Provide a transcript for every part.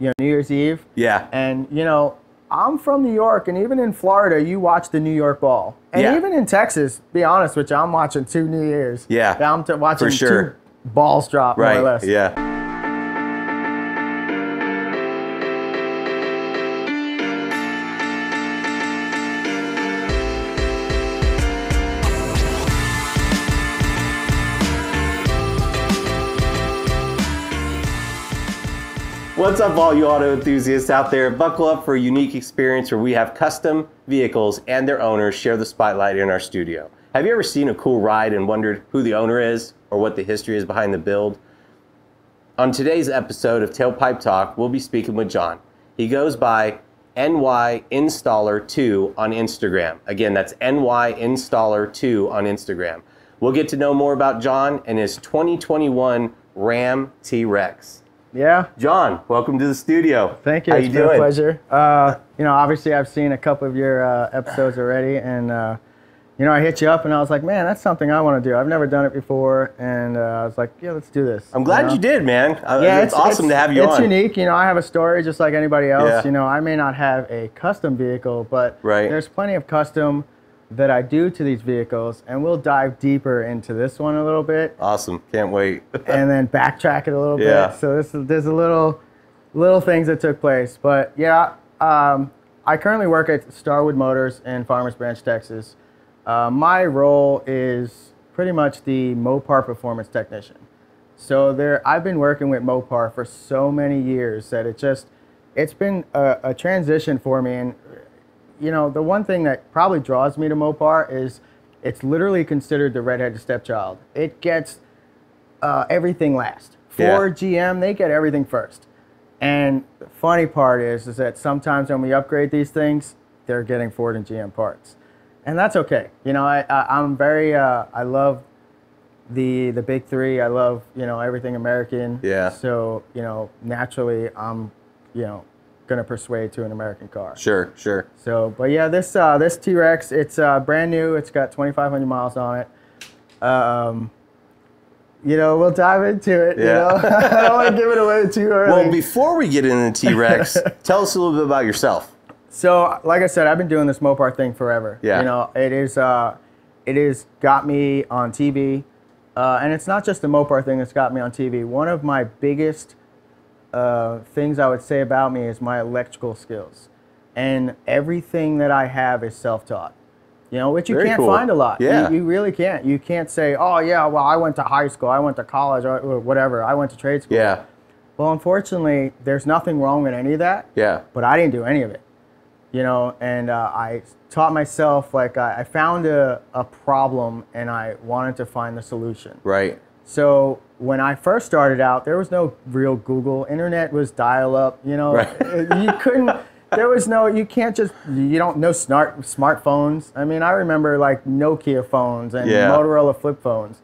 you know New Year's Eve. Yeah. And you know, I'm from New York, and even in Florida, you watch the New York Ball, and Yeah. even in Texas. Be honest with you, I'm watching two New Years. Yeah, I'm t- watching for sure. two balls drop more or less. Yeah. What's up, all you auto enthusiasts out there? Buckle up for a unique experience where we have custom vehicles and their owners share the spotlight in our studio. Have you ever seen a cool ride and wondered who the owner is or what the history is behind the build? On today's episode of Tailpipe Talk, we'll be speaking with John. He goes by NY Installer 2 on Instagram. Again, that's NY Installer 2 on Instagram. We'll get to know more about John and his 2021 Ram T Rex. Yeah. John, welcome to the studio. Thank you. How It's you been doing? a pleasure. Uh, you know, obviously, I've seen a couple of your uh, episodes already, and uh, you know, I hit you up, and I was like, man, that's something I want to do. I've never done it before, and uh, I was like, yeah, let's do this. I'm glad know? you did, man. Uh, Yeah, it's, awesome to have you it's on. It's unique. You know, I have a story just like anybody else. Yeah. You know, I may not have a custom vehicle, but Right. there's plenty of custom that I do to these vehicles, and we'll dive deeper into this one a little bit, Awesome. Can't wait. and then backtrack it a little Yeah. bit. So this is, there's a little little things that took place, but yeah, um, I currently work at Starwood Motors in Farmers Branch, Texas. Uh, my role is pretty much the Mopar performance technician. So there, I've been working with Mopar for so many years that it just, it's been a, a transition for me. And you know, the one thing that probably draws me to Mopar is it's literally considered the redheaded stepchild. It gets uh, everything last. Yeah. Ford, GM, they get everything first. And the funny part is, is that sometimes when we upgrade these things, they're getting Ford and GM parts, and that's okay. You know, I, I I'm very uh, I love the the big three. I love you know everything American. Yeah. So you know naturally I'm you know gonna persuade to an American car. Sure, sure. So, but yeah, this uh, this T-Rex, it's uh, brand new. It's got 2,500 miles on it. Um, you know, we'll dive into it. You Yeah. know, I don't want to give it away too early. Well, before we get into T Rex, tell us a little bit about yourself. So, like I said, I've been doing this Mopar thing forever. Yeah. You know, it is, uh, it is got me on TV, uh, and it's not just the Mopar thing that's got me on TV. One of my biggest uh, things I would say about me is my electrical skills, and everything that I have is self-taught. You know, which you Very can't cool. find a lot. You- Yeah. You, really can't. You can't say, oh yeah, well I went to high school, I went to college, or or whatever. I went to trade school. Yeah, Well, unfortunately, there's nothing wrong with any of that yeah, but I didn't do any of it. You know, and uh, I taught myself like I, I found a, a problem and I wanted to find the solution. right. So when I first started out, there was no real Google. Internet was dial up. You know, Right. you couldn't. There was no. You can't just. You don't know smart smartphones. I mean, I remember like Nokia phones and Yeah. Motorola flip phones.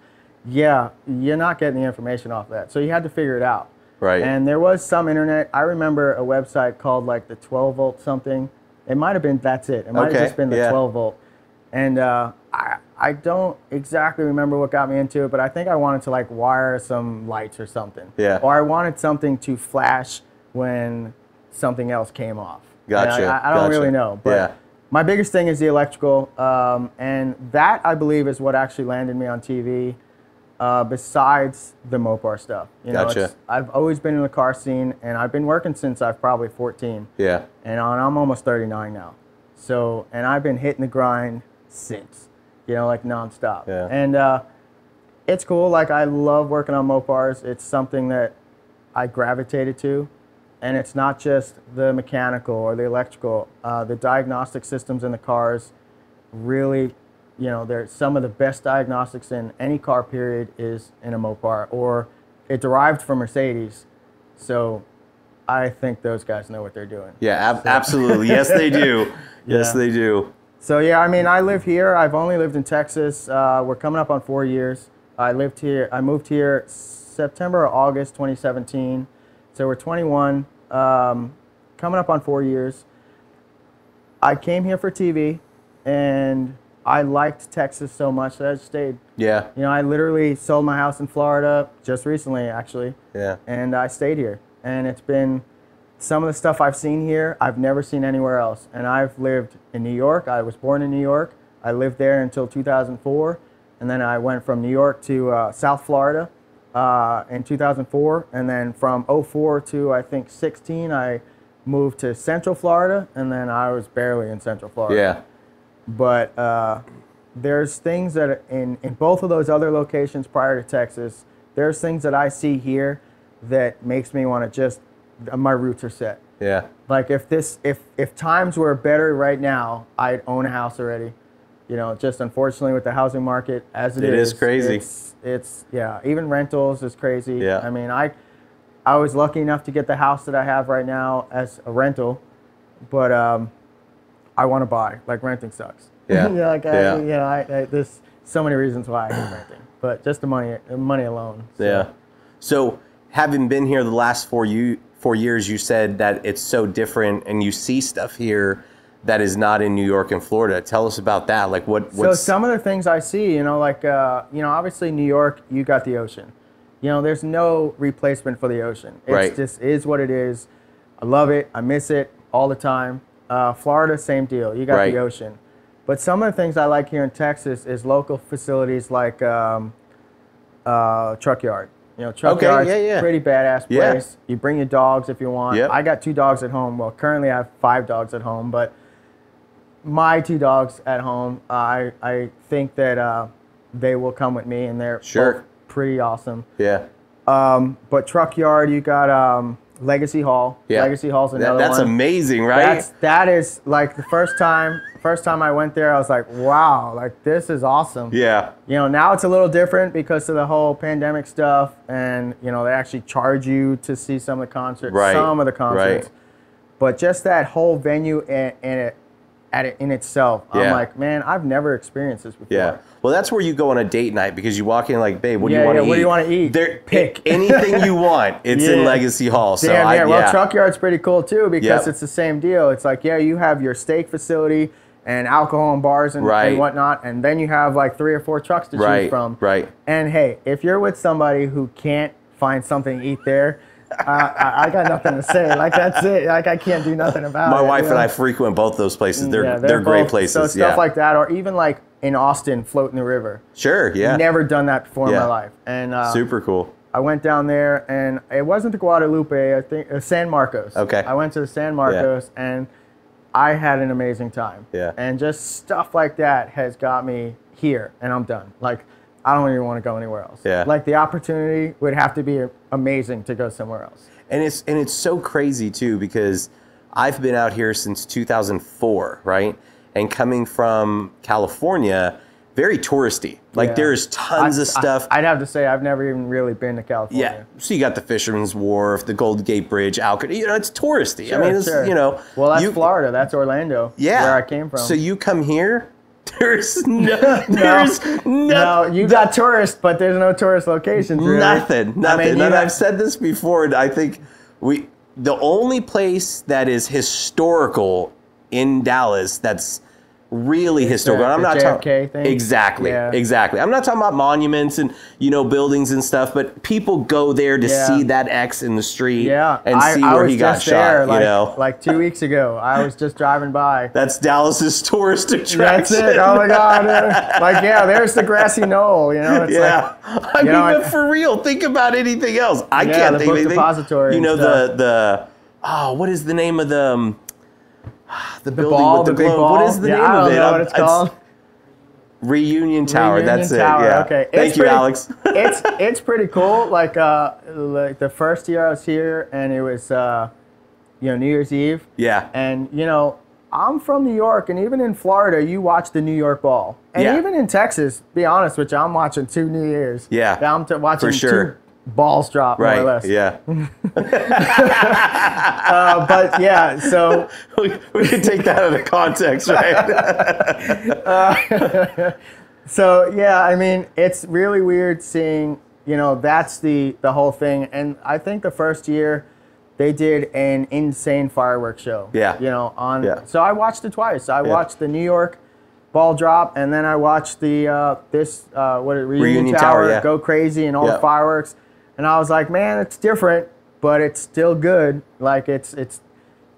Yeah, you're not getting the information off that. So you had to figure it out. Right. And there was some internet. I remember a website called like the 12 volt something. It might have been that's it. It might Okay, have just been the yeah. 12 volt. And uh, I I don't exactly remember what got me into it, but I think I wanted to like wire some lights or something. Yeah. Or I wanted something to flash when something else came off. And Gotcha, I, I don't gotcha. really know, but. Yeah. My biggest thing is the electrical, um, and that I believe is what actually landed me on TV. Uh, besides the Mopar stuff, you know, Gotcha. I've always been in the car scene, and I've been working since I've probably 14, Yeah, and I'm I'm almost 39 now. So, and I've been hitting the grind since, you know, like nonstop. Yeah. And uh, it's cool. Like I love working on Mopars. It's something that I gravitated to, and it's not just the mechanical or the electrical. Uh, the diagnostic systems in the cars really, you know, they're some of the best diagnostics in any car. Period is in a Mopar, or it derived from Mercedes. So, I think those guys know what they're doing. yeah, ab- absolutely. Yes, they do. Yes, Yeah. they do. So yeah, I mean, I live here. I've only lived in Texas. Uh, we're coming up on four years. I lived here. I moved here September or August 2017. So we're 21. Um, coming up on four years. I came here for TV, and I liked Texas so much that I stayed. Yeah, You know, I literally sold my house in Florida just recently, actually yeah, and I stayed here. And it's been some of the stuff I've seen here, I've never seen anywhere else. And I've lived in New York. I was born in New York. I lived there until 2004. And then I went from New York to uh, South Florida uh, in 2004. And then from 04 to I think 16, I moved to Central Florida. And then I was barely in Central Florida. Yeah. But uh, there's things that in, in both of those other locations prior to Texas, there's things that I see here that makes me want to just my roots are set. Yeah. Like if this if if times were better right now, I'd own a house already. You know, just unfortunately with the housing market as it is, it is crazy. It's, it's yeah, even rentals is crazy. Yeah. I mean, I I was lucky enough to get the house that I have right now as a rental, but um, I want to buy. Like renting sucks. Yeah. yeah. Like Yeah. I, you know, I, I there's so many reasons why I hate renting, but just the money money alone. So, Yeah. So, having been here the last four you four years, you said that it's so different, and you see stuff here that is not in New York and Florida. Tell us about that. Like, what? So some of the things I see, you know, like uh, you know, obviously New York, you got the ocean. You know, there's no replacement for the ocean. It's Right. just is what it is. I love it. I miss it all the time. Uh, Florida, same deal. You got Right. the ocean. But some of the things I like here in Texas is local facilities like um, uh, truck yard. You know, truck Okay, yard's yeah, yeah. pretty badass Yeah. place. You bring your dogs if you want. Yep. I got two dogs at home. Well, currently I have five dogs at home, but my two dogs at home, I I think that uh, they will come with me, and they're Sure. pretty awesome. yeah. Um, but truck yard, you got um, Legacy Hall. Yeah. Legacy Hall's That- another one. that's one. amazing, right? That's that is like the first time. First time I went there, I was like, wow, like this is awesome. yeah. You know, now it's a little different because of the whole pandemic stuff, and you know they actually charge you to see some of the concerts, Right, some of the concerts. right. But just that whole venue and, and it at it in itself, Yeah. I'm like, man, I've never experienced this before. Yeah. Well, that's where you go on a date night because you walk in like, babe, what do you want yeah, to eat? what do you wanna eat? There, Pick. anything you want. It's in Legacy Hall. So Damn, I, yeah. Well, truck yard's pretty cool too because Yep. it's the same deal. It's like, yeah, you have your steak facility and alcohol and bars and, Right. and whatnot, and then you have like three or four trucks to Right, choose from. right. And hey, if you're with somebody who can't find something to eat there, I, I got nothing to say. Like that's it. Like I can't do nothing about My it. My wife you and? I frequent both those places. They're Yeah, they're, great both- places. So stuff yeah. like that, or even like in Austin, floating the river. sure. Yeah. Never done that before in my life, and uh, Super cool. I went down there and it wasn't the Guadalupe, I think uh, San Marcos. Okay. I went to the San Marcos and I had an amazing time. Yeah. And just stuff like that has got me here and I'm done. Like I don't even want to go anywhere else. Yeah. Like the opportunity would have to be amazing to go somewhere else. And it's and it's so crazy too because I've been out here since 2004, right? And coming from California, very touristy. Like Yeah. there's tons I- of stuff. I, would have to say I've never even really been to California. yeah. So you got the Fisherman's Wharf, the Golden Gate Bridge, Alcott. You know, it's touristy. I Sure, mean, it's sure. you know. Well, that's you, Florida. That's Orlando. Yeah. Where I came from. So you come here. There's no. There's no, no, you got tourists, but there's no tourist locations. Really. Nothing, nothing. I mean, and I've said this before, and I think we the only place that is historical in Dallas that's really historical. the- I'm the not talking thing? exactly, Yeah. exactly. I'm not talking about monuments and you know buildings and stuff, but people go there to Yeah. see that X in the street Yeah, and I, see I where he got just shot. there, like, you know, like two weeks ago. I was just driving by. that's Dallas's tourist attraction. That's it. Oh my god! Like yeah, there's the grassy knoll. You know, it's Yeah, like I mean, know, but for real, think about anything else. I Yeah, can't the think of book anything. depository You know the the oh, what is the name of the um, the, building ball, with the, the big globe? ball. What is the yeah, name I don't of it? know I'm- what it's called. Reunion Tower. Reunion that's Tower, it. Yeah. Okay. Thank It's you, pretty- Alex. it's it's pretty cool. Like uh, like the first year I was here, and it was uh, you know New Year's Eve, yeah. and you know I'm from New York, and even in Florida, you watch the New York Ball, and Yeah. even in Texas, be honest you, I'm watching two New Years. Yeah, I'm watching sure. two balls drop more or less. Yeah. Uh, but yeah, so we, we can take that out of context, right? so yeah, I mean, it's really weird seeing, you know, that's the the whole thing. And I think the first year they did an insane fireworks show. Yeah. You know, on Yeah. so I watched it twice. I Yeah. watched the New York ball drop and then I watched the uh, this uh, what Reunion, Reunion Tower, Tower, yeah. go crazy and all the fireworks. And I was like, man, it's different. but it's still good. Like it's it's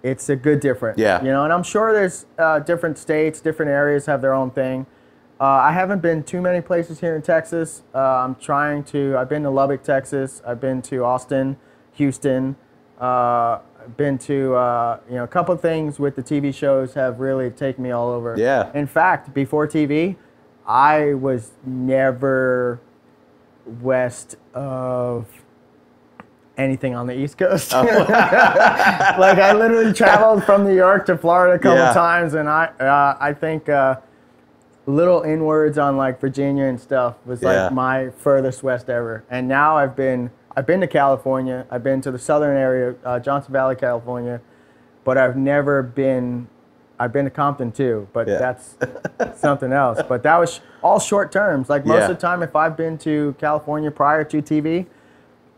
it's a good difference. Yeah. You know, and I'm sure there's uh, different states, different areas have their own thing. Uh, I haven't been too many places here in Texas. Uh, I'm trying to. I've been to Lubbock, Texas. I've been to Austin, Houston. Uh, I've been to uh, you know a couple of things with the TV shows have really taken me all over. Yeah. In fact, before TV, I was never west of anything on the East Coast. Oh. like I literally traveled from New York to Florida a couple Yeah. times, and I uh, I think uh, little inwards on like Virginia and stuff was like Yeah. my furthest west ever. And now I've been I've been to California. I've been to the southern area, uh, Johnson Valley, California, but I've never been. I've been to Compton too, but Yeah. that's something else. But that was all short terms. Like most Yeah. of the time, if I've been to California prior to TV,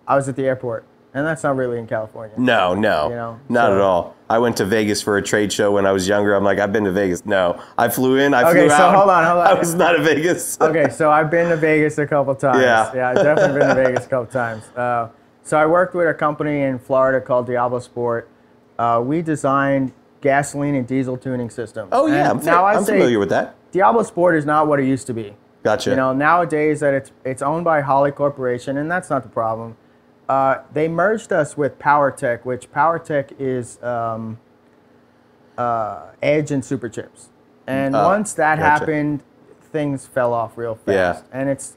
I was at the airport, and that's not really in California. No, no, You know, not so- at all. I went to Vegas for a trade show when I was younger. I'm like, I've been to Vegas. No, I flew in. I Okay, flew so out. hold on, hold on. I was not in Vegas. okay, so I've been to Vegas a couple times. Yeah. yeah, I've definitely been to Vegas a couple times. Uh, so I worked with a company in Florida called Diablo Sport. Uh, we designed gasoline and diesel tuning systems. Oh yeah, And I'm, now I'm familiar with that. Diablo Sport is not what it used to be. Gotcha. You know, nowadays that it's it's owned by Holley Corporation, and that's not the problem. Uh, they merged us with Powerteq, which Powerteq is um, uh, Edge and Superchips. And Oh, once that gotcha. happened, things fell off real fast. Yeah. fast. And it's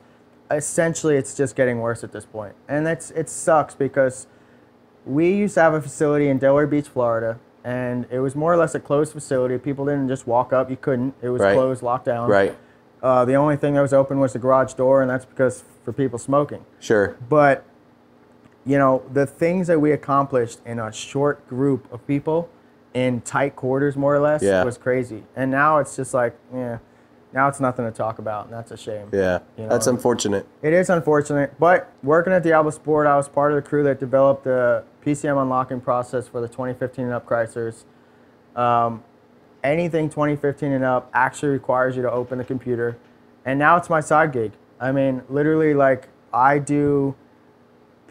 essentially it's just getting worse at this point. And it's it sucks because we used to have a facility in Delray Beach, Florida, and it was more or less a closed facility. People didn't just walk up; you couldn't. It was Right. closed, locked down. right. Uh, the only thing that was open was the garage door, and that's because for people smoking. Sure. But you know, the things that we accomplished in a short group of people in tight quarters, more or less, Yeah. was crazy. And now it's just like, yeah, now it's nothing to talk about, and that's a shame. Yeah. You That's unfortunate. It is unfortunate, but working at Diablo Sport, I was part of the crew that developed the PCM unlocking process for the 2015 and up Chryslers. Um, anything 2015 and up actually requires you to open the computer, and now it's my side gig. I mean, literally, like I do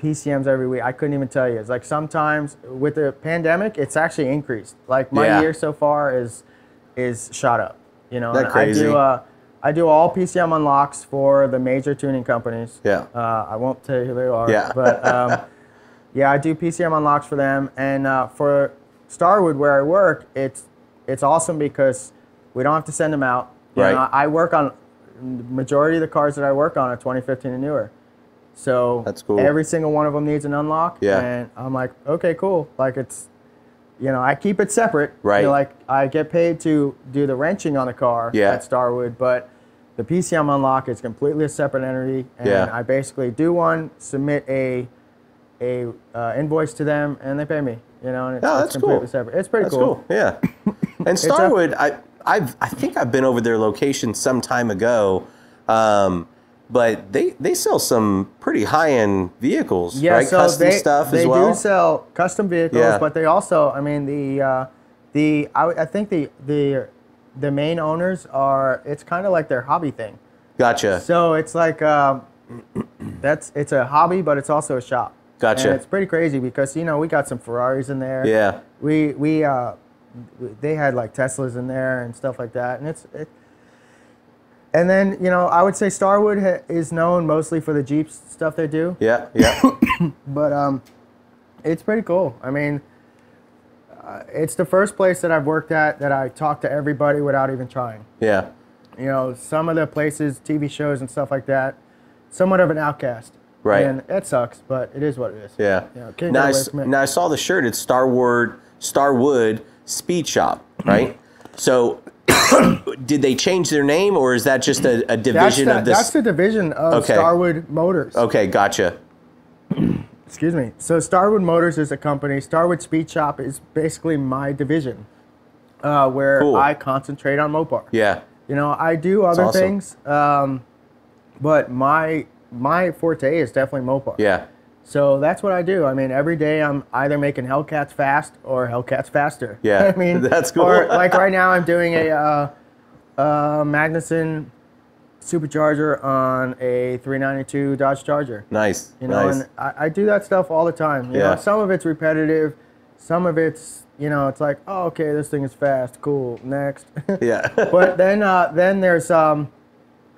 PCMs every week. I couldn't even tell you. It's like sometimes with the pandemic, it's actually increased. Like my Yeah. year so far is is shot up. You know, That crazy? I do. Uh, I do all PCM unlocks for the major tuning companies. Yeah. Uh, I won't tell you who they are. Yeah. But um, yeah, I do PCM unlocks for them, and uh, for Starwood where I work, it's it's awesome because we don't have to send them out. You Right. know, I work on the majority of the cars that I work on are 2015 and newer. So That's cool. Every single one of them needs an unlock. Yeah. And I'm like, okay, cool. Like it's, you know, I keep it separate. You Right. know, like I get paid to do the wrenching on the car Yeah. at Starwood, but the PCM unlock is completely a separate entity, and Yeah. I basically do one, submit a a uh, invoice to them, and they pay me. You know, and it's, Oh, it's completely cool. separate. It's pretty That's cool. cool. Yeah. And Starwood, I I've I think I've been over their location some time ago. Um, but they, they sell some pretty high end vehicles, Yeah, right? so Custom they, stuff they as well. They do sell custom vehicles, Yeah. but they also, I mean, the uh, the I, I think the the the main owners are. It's kind of like their hobby thing. Gotcha. So it's like um, that's it's a hobby, but it's also a shop. Gotcha. And it's pretty crazy because you know we got some Ferraris in there. Yeah. We we uh, they had like Teslas in there and stuff like that, and it's it. And then you know I would say Starwood ha- is known mostly for the Jeep stuff they do, Yeah. Yeah. but um, it's pretty cool. I mean. Uh, it's the first place that I've worked at that I talk to everybody without even trying yeah. you know, some of the places, TV shows and stuff like that, somewhat of an outcast. Right. And it sucks, but it is what it is. Yeah. You know, now, get I, away s- from it. now I saw the shirt. It's Starwood Starwood Speed Shop, right? so, did they change their name, or is that just a, a division the, of this? that's the division of Okay. Starwood Motors. okay, gotcha. Excuse me. So Starwood Motors is a company. Starwood Speed Shop is basically my division, uh, where Cool. I concentrate on Mopar. Yeah. You know, I do other awesome. things, um, but my my forte is definitely Mopar. Yeah. So that's what I do. I mean, every day I'm either making Hellcats fast or Hellcats faster. Yeah, I mean, that's cool. Or like right now, I'm doing a uh, uh, Magnuson supercharger on a 392 Dodge Charger. Nice. You know, nice. and I, I do that stuff all the time. You Yeah. know, some of it's repetitive, some of it's you know, it's like, oh, okay, this thing is fast, cool, next. yeah. but then uh, then there's um,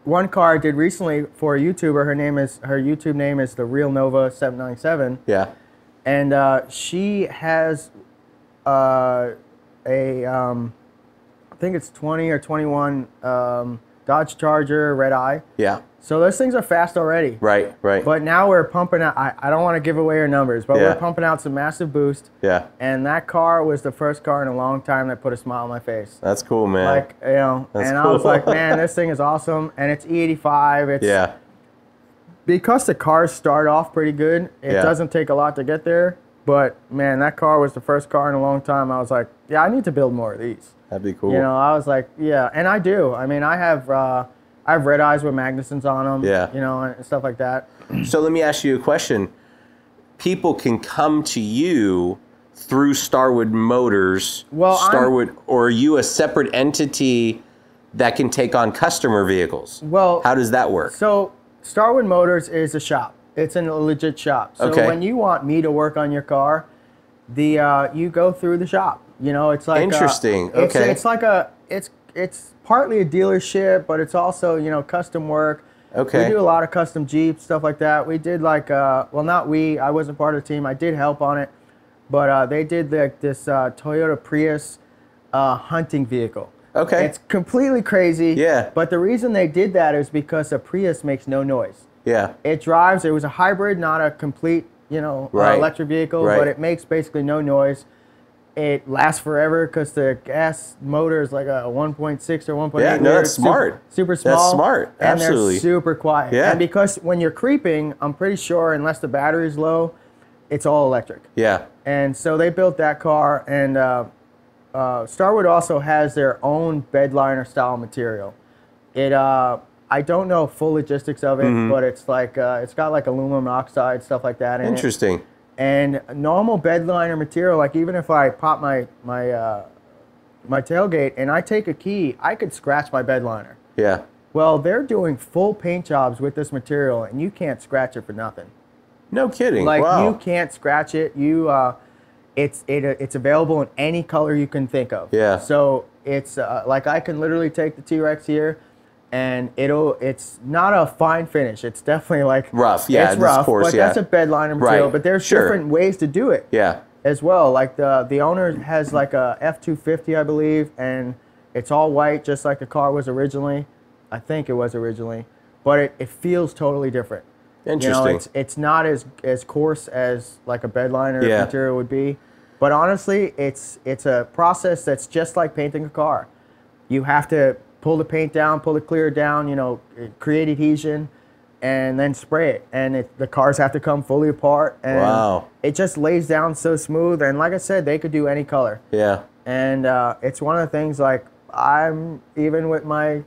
one car I did recently for a YouTuber. Her name is her YouTube name is the Real Nova 797, yeah. and uh, she has uh, a um, I think it's 20 or 21 um, Dodge Charger Red Eye. Yeah. So those things are fast already. Right. Right. But now we're pumping out. I, I don't want to give away our numbers, but Yeah. we're pumping out some massive boost. yeah. And that car was the first car in a long time that put a smile on my face. That's cool, man. Like you know, That's and I was like, man, this thing is awesome, and it's E85. It's yeah. because the cars start off pretty good. It Yeah. doesn't take a lot to get there. But man, that car was the first car in a long time. I was like, yeah, I need to build more of these. That'd be cool. You know, I was like, yeah, and I do. I mean, I have uh, I have red eyes with Magnusons on them. Yeah. You know, and stuff like that. So let me ask you a question. People can come to you through Starwood Motors, Well, I'm- Starwood, or are you a separate entity that can take on customer vehicles? Well, How does that work? So Starwood Motors is a shop. It's a legit shop. So Okay. when you want me to work on your car, the uh, you go through the shop. You know, it's like uh, Interesting. it's, Okay. It's like a it's it's partly a dealership, but it's also you know custom work. Okay. We do a lot of custom Jeeps stuff like that. We did like uh, well not we. I wasn't part of the team. I did help on it, but uh, they did like this uh, Toyota Prius uh, hunting vehicle. Okay. It's completely crazy. Yeah. But the reason they did that is because a Prius makes no noise. yeah. It drives. It was a hybrid, not a complete, you know, uh, Right. electric vehicle, Right. but it makes basically no noise. It lasts forever because the gas motor is like a 1.6 or 1.8. Yeah, no, that's super- smart. Super, That's small. smart. And Absolutely. they're super quiet. Yeah. And because when you're creeping, I'm pretty sure unless the battery's low, it's all electric. Yeah. And so they built that car, and uh, uh, Starwood also has their own bedliner style material. It, uh, I don't know full logistics of it, Mm-hmm. but it's like uh, it's got like aluminum oxide stuff like that in it. And normal bedliner material, like even if I pop my my uh, my tailgate and I take a key, I could scratch my bedliner. Yeah. Well, they're doing full paint jobs with this material, and you can't scratch it for nothing. No kidding. Like wow. you can't scratch it. You, uh, it's it, it's available in any color you can think of. Yeah. So it's uh, like I can literally take the T Rex here, and it'll. It's not a fine finish. It's definitely like Rough, yeah, It's rough, course, but yeah. that's a bed liner material. Right, But there's sure. different ways to do it yeah. as well. Like the the owner has like a F two fifty, I believe, and it's all white, just like the car was originally. I think it was originally, but it, it feels totally different. You know, Interesting. it's it's not as as coarse as like a bedliner Yeah. material would be, but honestly, it's it's a process that's just like painting a car. You have to pull the paint down, pull the clear down, you know, create adhesion, and then spray it. And it, the cars have to come fully apart. And Wow. It just lays down so smooth. And like I said, they could do any color. Yeah. And uh, it's one of the things like I'm even with my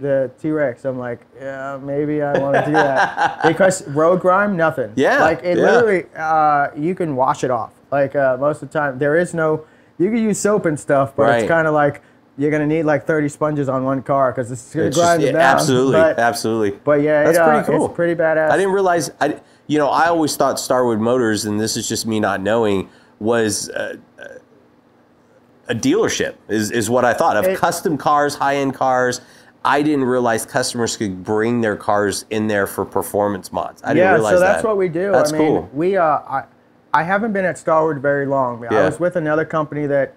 the T Rex. I'm like, yeah, maybe I want to do that because road grime, nothing. Yeah, like it yeah. literally, uh, you can wash it off. Like uh, most of the time, there is no. You can use soap and stuff, but Right. it's kind of like you're gonna need like 30 sponges on one car because it's gonna It's grind yeah, it down. absolutely. But, absolutely. but yeah, That's it, uh, pretty cool. It's pretty badass. I didn't realize. I, you know, I always thought Starwood Motors, and this is just me not knowing, was uh, a dealership. Is is what I thought of It- custom cars, high end cars. I didn't realize customers could bring their cars in there for performance mods. I didn't yeah, realize so that's that. what we do. That's I mean, cool. we uh, I, I haven't been at Starwood very long. Yeah. I was with another company that,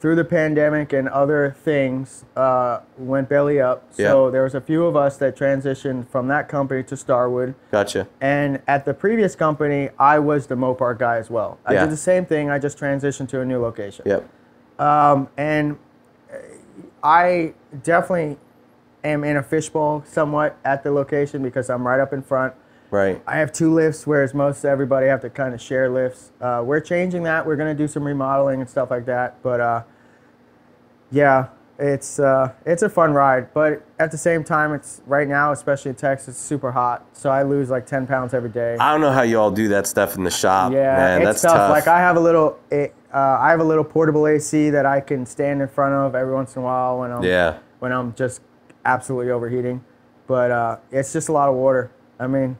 through the pandemic and other things, uh, went belly up. So Yeah. there was a few of us that transitioned from that company to Starwood. Gotcha. And at the previous company, I was the Mopar guy as well. I Yeah. did the same thing. I just transitioned to a new location. Yep. Um, and uh, I definitely am in a fishbowl somewhat at the location because I'm right up in front. Right. I have two lifts, whereas most everybody have to kind of share lifts. Uh, we're changing that. We're going to do some remodeling and stuff like that. But uh, yeah, it's uh, it's a fun ride. But at the same time, it's right now, especially in Texas, it's super hot. So I lose like 10 pounds every day. I don't know how you all do that stuff in the shop. yeah, man. it's That's tough. tough. Like I have a little, it, uh, I have a little portable AC that I can stand in front of every once in a while when I'm yeah. when I'm just absolutely overheating. but uh, it's just a lot of water. I mean,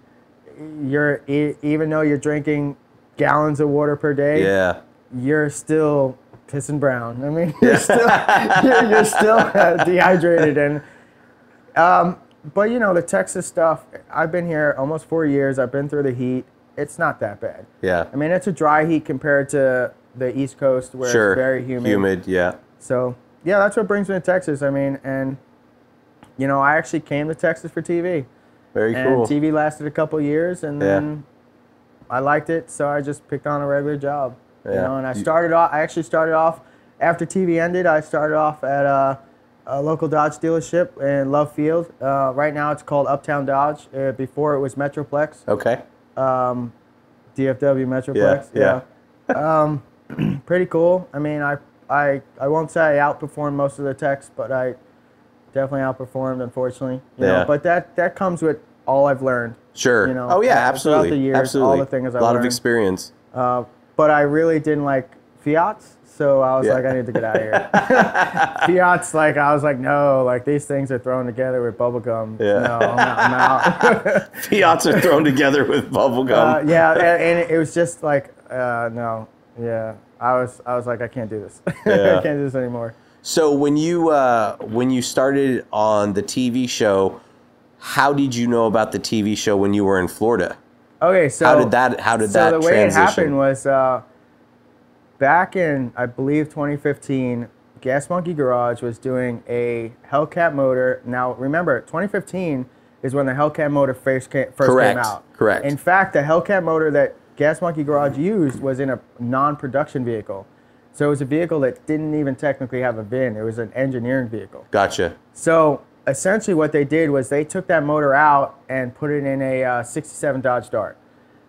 you're even though you're drinking gallons of water per day, Yeah. you're still pissing brown. I mean, you're still you're, you're still dehydrated and um, but you know the Texas stuff. I've been here almost four years. I've been through the heat. It's not that bad. Yeah. I mean, it's a dry heat compared to the East Coast where sure. it's very humid. Humid. Yeah. So yeah, that's what brings me to Texas. I mean, and you know, I actually came to Texas for TV, Very and cool. TV lasted a couple years, and Yeah. then I liked it, so I just picked on a regular job. You Yeah. know, and I started off. I actually started off after TV ended. I started off at a, a local Dodge dealership in Love Field. Uh, right now, it's called Uptown Dodge. Uh, before it was Metroplex, Okay. um, DFW Metroplex. yeah. um, pretty cool. I mean, I, I, I won't say I outperformed most of the techs, but I definitely outperformed, unfortunately. You Yeah. Know, but that, that comes with all I've learned. Sure. You know, oh yeah, uh, throughout absolutely. the years, all the things a I've lot of experience. Uh, but I really didn't like Fiats, so I was Yeah. like, I need to get out of here. Fiats, like, I was like, no, like these things are thrown together with bubble gum. Yeah. No, I'm out. I'm out. Fiats are thrown together with bubble uh, gum. yeah, and, and it was just like, uh, no, yeah. I was, I was like, I can't do this. Yeah. I can't do this anymore. So when you uh, when you started on the TV show, how did you know about the TV show when you were in Florida? Okay, so How did that how did so that the way transition? it happened was uh, back in I believe 2015, Gas Monkey Garage was doing a Hellcat motor. Now remember, 2015 is when the Hellcat motor first came, first Correct, came out. correct. In fact, the Hellcat motor that Gas Monkey Garage used was in a non-production vehicle. So it was a vehicle that didn't even technically have a VIN. It was an engineering vehicle. Gotcha. So essentially, what they did was they took that motor out and put it in a uh, 67 Dodge Dart.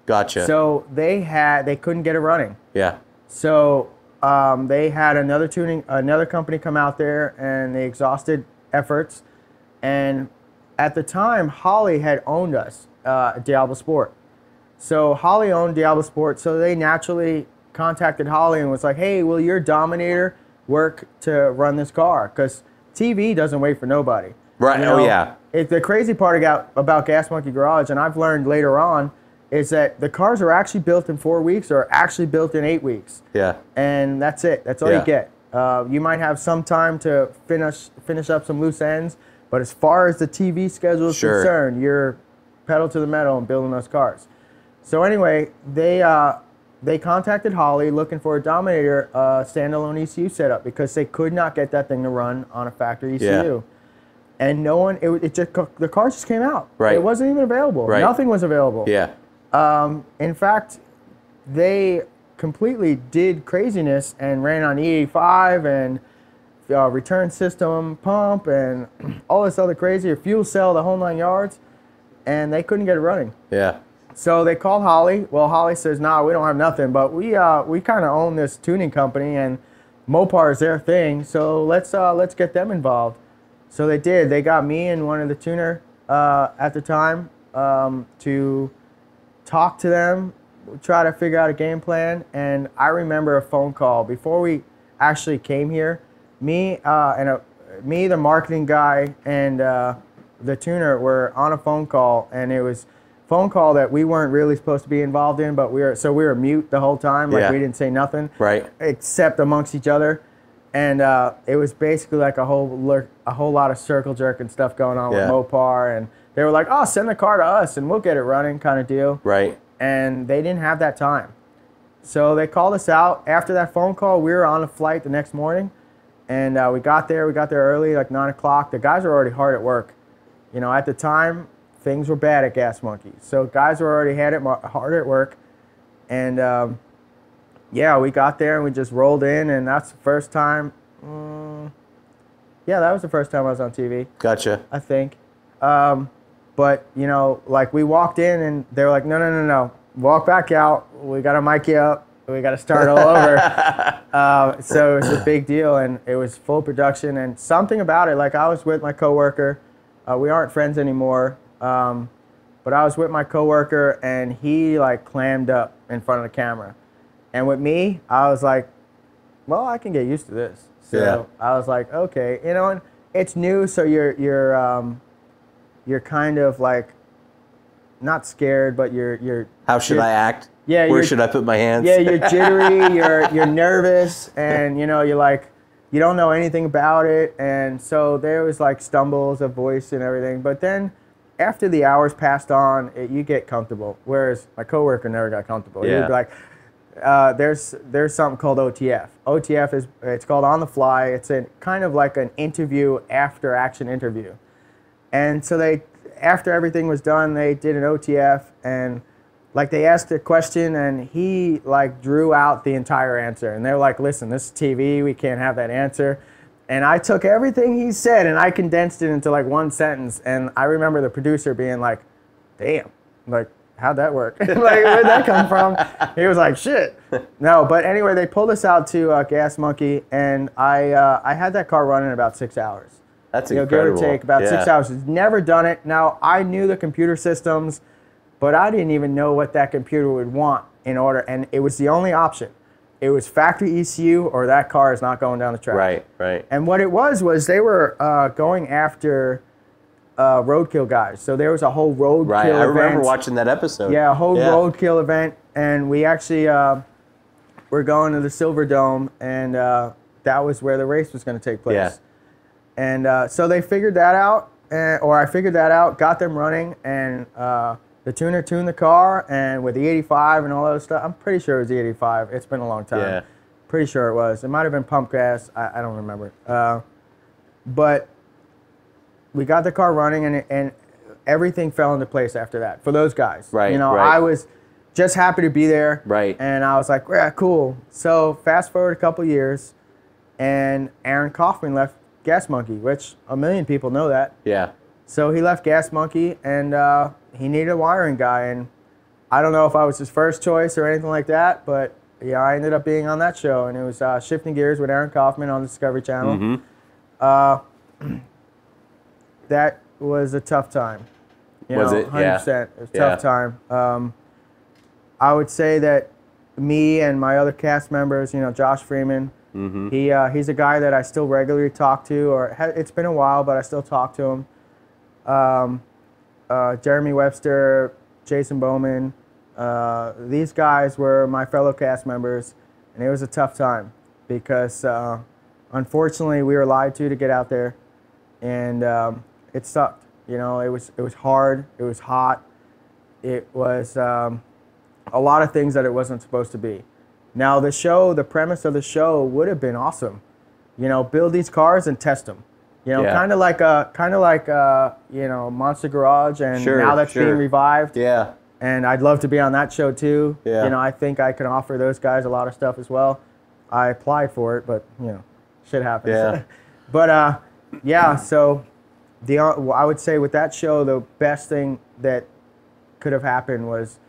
Gotcha. So they had they couldn't get it running. yeah. So um, they had another tuning another company come out there and they exhausted efforts. And at the time, Holley had owned us, uh, Diablo Sport. So Holley owned Diablo Sport, so they naturally contacted Holley and was like, "Hey, will your Dominator work to run this car? Because TV doesn't wait for nobody." Right. Oh, yeah. It, the crazy part about, about Gas Monkey Garage, and I've learned later on, is that the cars are actually built in four weeks or actually built in eight weeks, Yeah. and that's it. That's all Yeah. you get. Uh, you might have some time to finish finish up some loose ends, but as far as the TV schedule is Sure. concerned, you're pedal to the metal and building those cars. So anyway, they uh, they contacted Holley looking for a Dominator uh, standalone ECU setup because they could not get that thing to run on a factory ECU. Yeah. And no one, it, it just the car just came out. Right. It wasn't even available. Right. Nothing was available. Yeah. Um, in fact, they completely did craziness and ran on E85 and uh, return system pump and all this other crazy, fuel cell, the whole nine yards, and they couldn't get it running. Yeah. So they called Holley. Well, Holley says, "Nah, we don't have nothing, but we uh, we kind of own this tuning company, and Mopar is their thing. So let's uh, let's get them involved." So they did. They got me and one of the tuner uh, at the time um, to talk to them, try to figure out a game plan. And I remember a phone call before we actually came here. Me uh, and a, me, the marketing guy, and uh, the tuner were on a phone call, and it was phone call that we weren't really supposed to be involved in, but we were so we were mute the whole time, like Yeah. we didn't say nothing, Right. except amongst each other. And uh, it was basically like a whole a whole lot of circle jerk and stuff going on Yeah. with Mopar, and they were like, "Oh, send the car to us, and we'll get it running," kind of deal Right. and they didn't have that time. So they called us out. After that phone call, we were on a flight the next morning, and uh, we got there. We got there early, like nine o'clock. The guys were already hard at work. You know, at the time, things were bad at Gas Monkey, so guys were already had it hard at work, and um, yeah, we got there and we just rolled in, and that's the first time. Mm, yeah, that was the first time I was on TV. Gotcha. I think. Um, but you know, like we walked in and they were like, no, no, no, no, walk back out. We got to mic you up. We got to start all over. uh, so it was a big deal, and it was full production. And something about it, like I was with my coworker. Uh, we aren't friends anymore, um, but I was with my coworker, and he like clammed up in front of the camera. And with me, I was like, well, I can get used to this. So Yeah. I was like, okay, you know, and it's new, so you're you're um, you're kind of like not scared, but you're you're How should you're- I act? Yeah, Where should I put my hands? yeah, you're jittery, you're you're nervous, and you know you're like you don't know anything about it, and so there was like stumbles of voice and everything. But then after the hours passed on, it, you get comfortable. Whereas my coworker never got comfortable. He'd Yeah. be like, uh, "There's there's something called OTF. OTF is it's called on the fly. It's a kind of like an interview after action interview." And so they, after everything was done, they did an OTF and like they asked a question and he like drew out the entire answer. And they're like, listen, this is TV. We can't have that answer. And I took everything he said and I condensed it into like one sentence. And I remember the producer being like, damn, like, how'd that work? like, where'd that come from? He was like, shit. No, but anyway, they pulled us out to uh, Gas Monkey and I, uh, I had that car running about six hours That's you know, incredible. give or take about six hours. Never done it. Now I knew the computer systems, but I didn't even know what that computer would want in order, and it was the only option. It was factory ECU or that car is not going down the track. Right, right. And what it was was they were uh, going after uh, roadkill guys. So there was a whole roadkill Right. I remember event. watching that episode. Yeah, a whole Yeah. roadkill event, and we actually uh, were going to the Silver Dome, and uh, that was where the race was going to take place. Yeah. And uh, so they figured that out, and, or I figured that out, got them running, and uh, the tuner tuned the car, and with the 85 and all that stuff, I'm pretty sure it was the 85. It's been a long time. Yeah. Pretty sure it was. It might have been pump gas. I, I don't remember. Uh, but we got the car running, and and everything fell into place after that for those guys. Right, You know, right. I was just happy to be there. Right. And I was like, yeah, cool. So fast forward a couple years, and Aaron Kaufman left Gas Monkey, which a million people know that. Yeah. So he left Gas Monkey, and uh, he needed a wiring guy, and I don't know if I was his first choice or anything like that, but yeah, I ended up being on that show, and it was uh, Shifting Gears with Aaron Kaufman on the Discovery Channel. Mhm. Uh, that was a tough time. You Was know, it? Yeah. 100%. It was a Yeah. tough time. Um, I would say that me and my other cast members, you know, Josh Freeman, Mhm. he uh, he's a guy that I still regularly talk to, or ha- it's been a while, but I still talk to him. Um, uh, Jeremy Webster, Jason Bowman, uh, these guys were my fellow cast members, and it was a tough time because uh, unfortunately we were lied to to get out there, and um, it sucked. You know, it was it was hard, it was hot, it was um, a lot of things that it wasn't supposed to be. Now the show, the premise of the show would have been awesome. You know, build these cars and test them. You know, Yeah. kind of like a kind of like uh, you know Monster Garage, and Sure, now that's sure. being revived. Yeah. And I'd love to be on that show too. Yeah. You know, I think I can offer those guys a lot of stuff as well. I applied for it, but you know, shit happens. Yeah. but uh, yeah. So the uh, I would say with that show, the best thing that could have happened was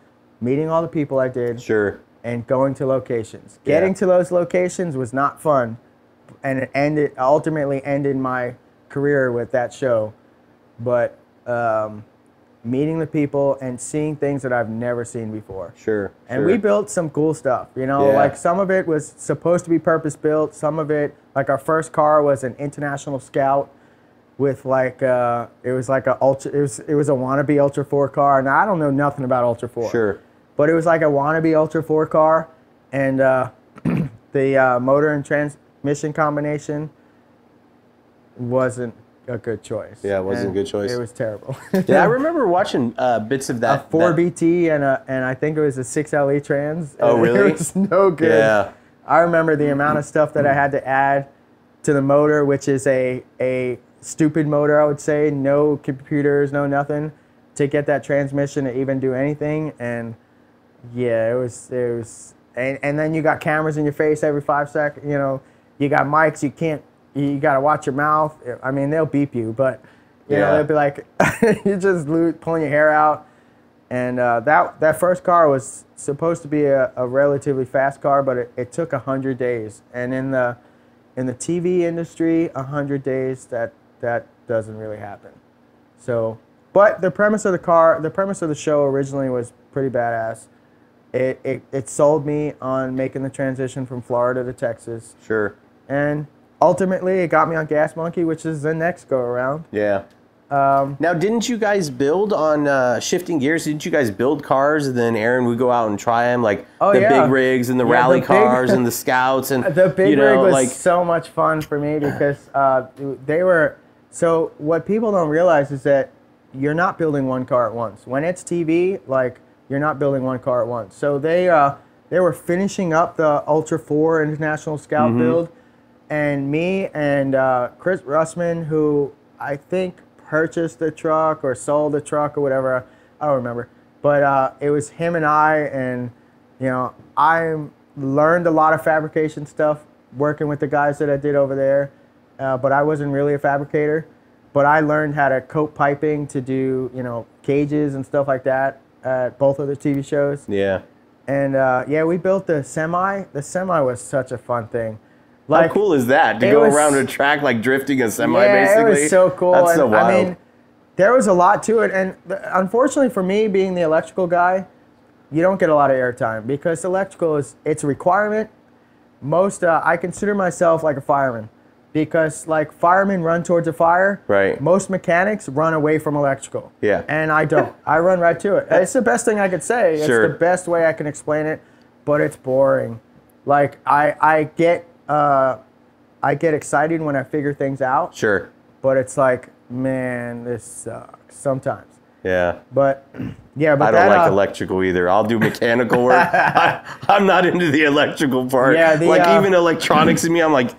meeting all the people I did Sure. and going to locations. Yeah. Getting to those locations was not fun, and it ended ultimately ended my career with that show. But um, meeting the people and seeing things that I've never seen before. Sure. And sure. we built some cool stuff, you know. Yeah. Like some of it was supposed to be purpose built. Some of it, like our first car, was an International Scout with like uh, it was like a ultra. It was it was a wannabe Ultra Four car. Now I don't know nothing about Ultra Four Sure. but it was like a wannabe Ultra 4 car, and uh, the uh, motor and transmission combination wasn't a good choice. Yeah, it wasn't a good choice. It was terrible. Yeah, I remember watching uh, bits of that. a that. 4BT and a, and I think it was a 6LE trans. Oh, really? It was no good. Yeah. I remember the amount of stuff that I had to add to the motor, which is a a stupid motor, I would say. No computers, no nothing, to get that transmission to even do anything. And yeah, it was it was, and, and then you got cameras in your face every five seconds. You know, you got mics. You can't. You got to watch your mouth. I mean, they'll beep you, but you Yeah. know they'll be like, you just lo- pulling your hair out. And uh, that that first car was supposed to be a, a relatively fast car, but it, it took hundred days. And in the in the TV industry, hundred days that that doesn't really happen. So, but the premise of the car, the premise of the show originally was pretty badass. It it, it sold me on making the transition from Florida to Texas, Sure. and ultimately it got me on Gas Monkey, which is the next go around. Yeah. Um, Now, didn't you guys build on uh, shifting gears? Didn't you guys build cars and then Aaron would go out and try them, like Oh, the yeah. big rigs and the Yeah, rally the big- cars and the scouts and the big you know, rig was like so much fun for me because uh, they were. So what people don't realize is that you're not building one car at once. When it's TV, like you're not building one car at once. So they uh, they were finishing up the Ultra Four International Scout Mm-hmm. build, and me and uh, Chris Russman, who I think purchased the truck or sold the truck or whatever, I don't remember. But uh, it was him and I, and you know, I learned a lot of fabrication stuff working with the guys that I did over there. Uh, but I wasn't really a fabricator. But I learned how to coat piping to do, you know, cages and stuff like that at both of the TV shows. yeah. And uh, yeah, we built the semi. The semi was such a fun thing. How cool is that to go was- around a track like drifting a semi? yeah, basically, it was so cool. That's and, so wild. I mean, there was a lot to it, and unfortunately for me, being the electrical guy, you don't get a lot of airtime because electrical is it's a requirement. Most uh, I consider myself like a fireman because like firemen run towards a fire. Right. Most mechanics run away from electrical. Yeah. And I don't. I run right to it. It's the best thing I could say. It's Sure. the best way I can explain it, but it's boring. Like I I get uh, I get excited when I figure things out sure. but it's like, man, this sucks sometimes. Yeah. But yeah, but I don't that, like uh, electrical either. I'll do mechanical work. I, I'm not into the electrical part. Yeah, the, like uh, even electronics in me, I'm like,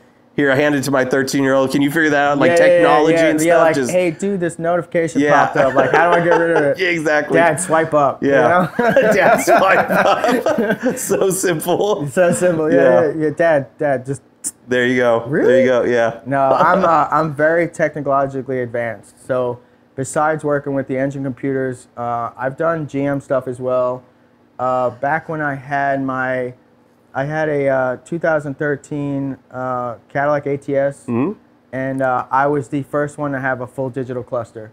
here, I hand it to my 13 year old. Can you figure that out? Like yeah, yeah, yeah, technology yeah, and stuff. like, just hey, dude, this notification popped up. Like, how do I get rid of it? yeah, exactly. Dad, swipe up. you yeah. know? Dad's fine. so simple. so simple. Yeah, Yeah. yeah, yeah. Dad, Dad, just There you go. Really? There you go. Yeah. no. I'm uh, I'm very technologically advanced. So besides working with the engine computers, uh, I've done GM stuff as well. Uh, back when I had my, I had a uh, 2013 uh, Cadillac ATS, Mhm. and uh, I was the first one to have a full digital cluster.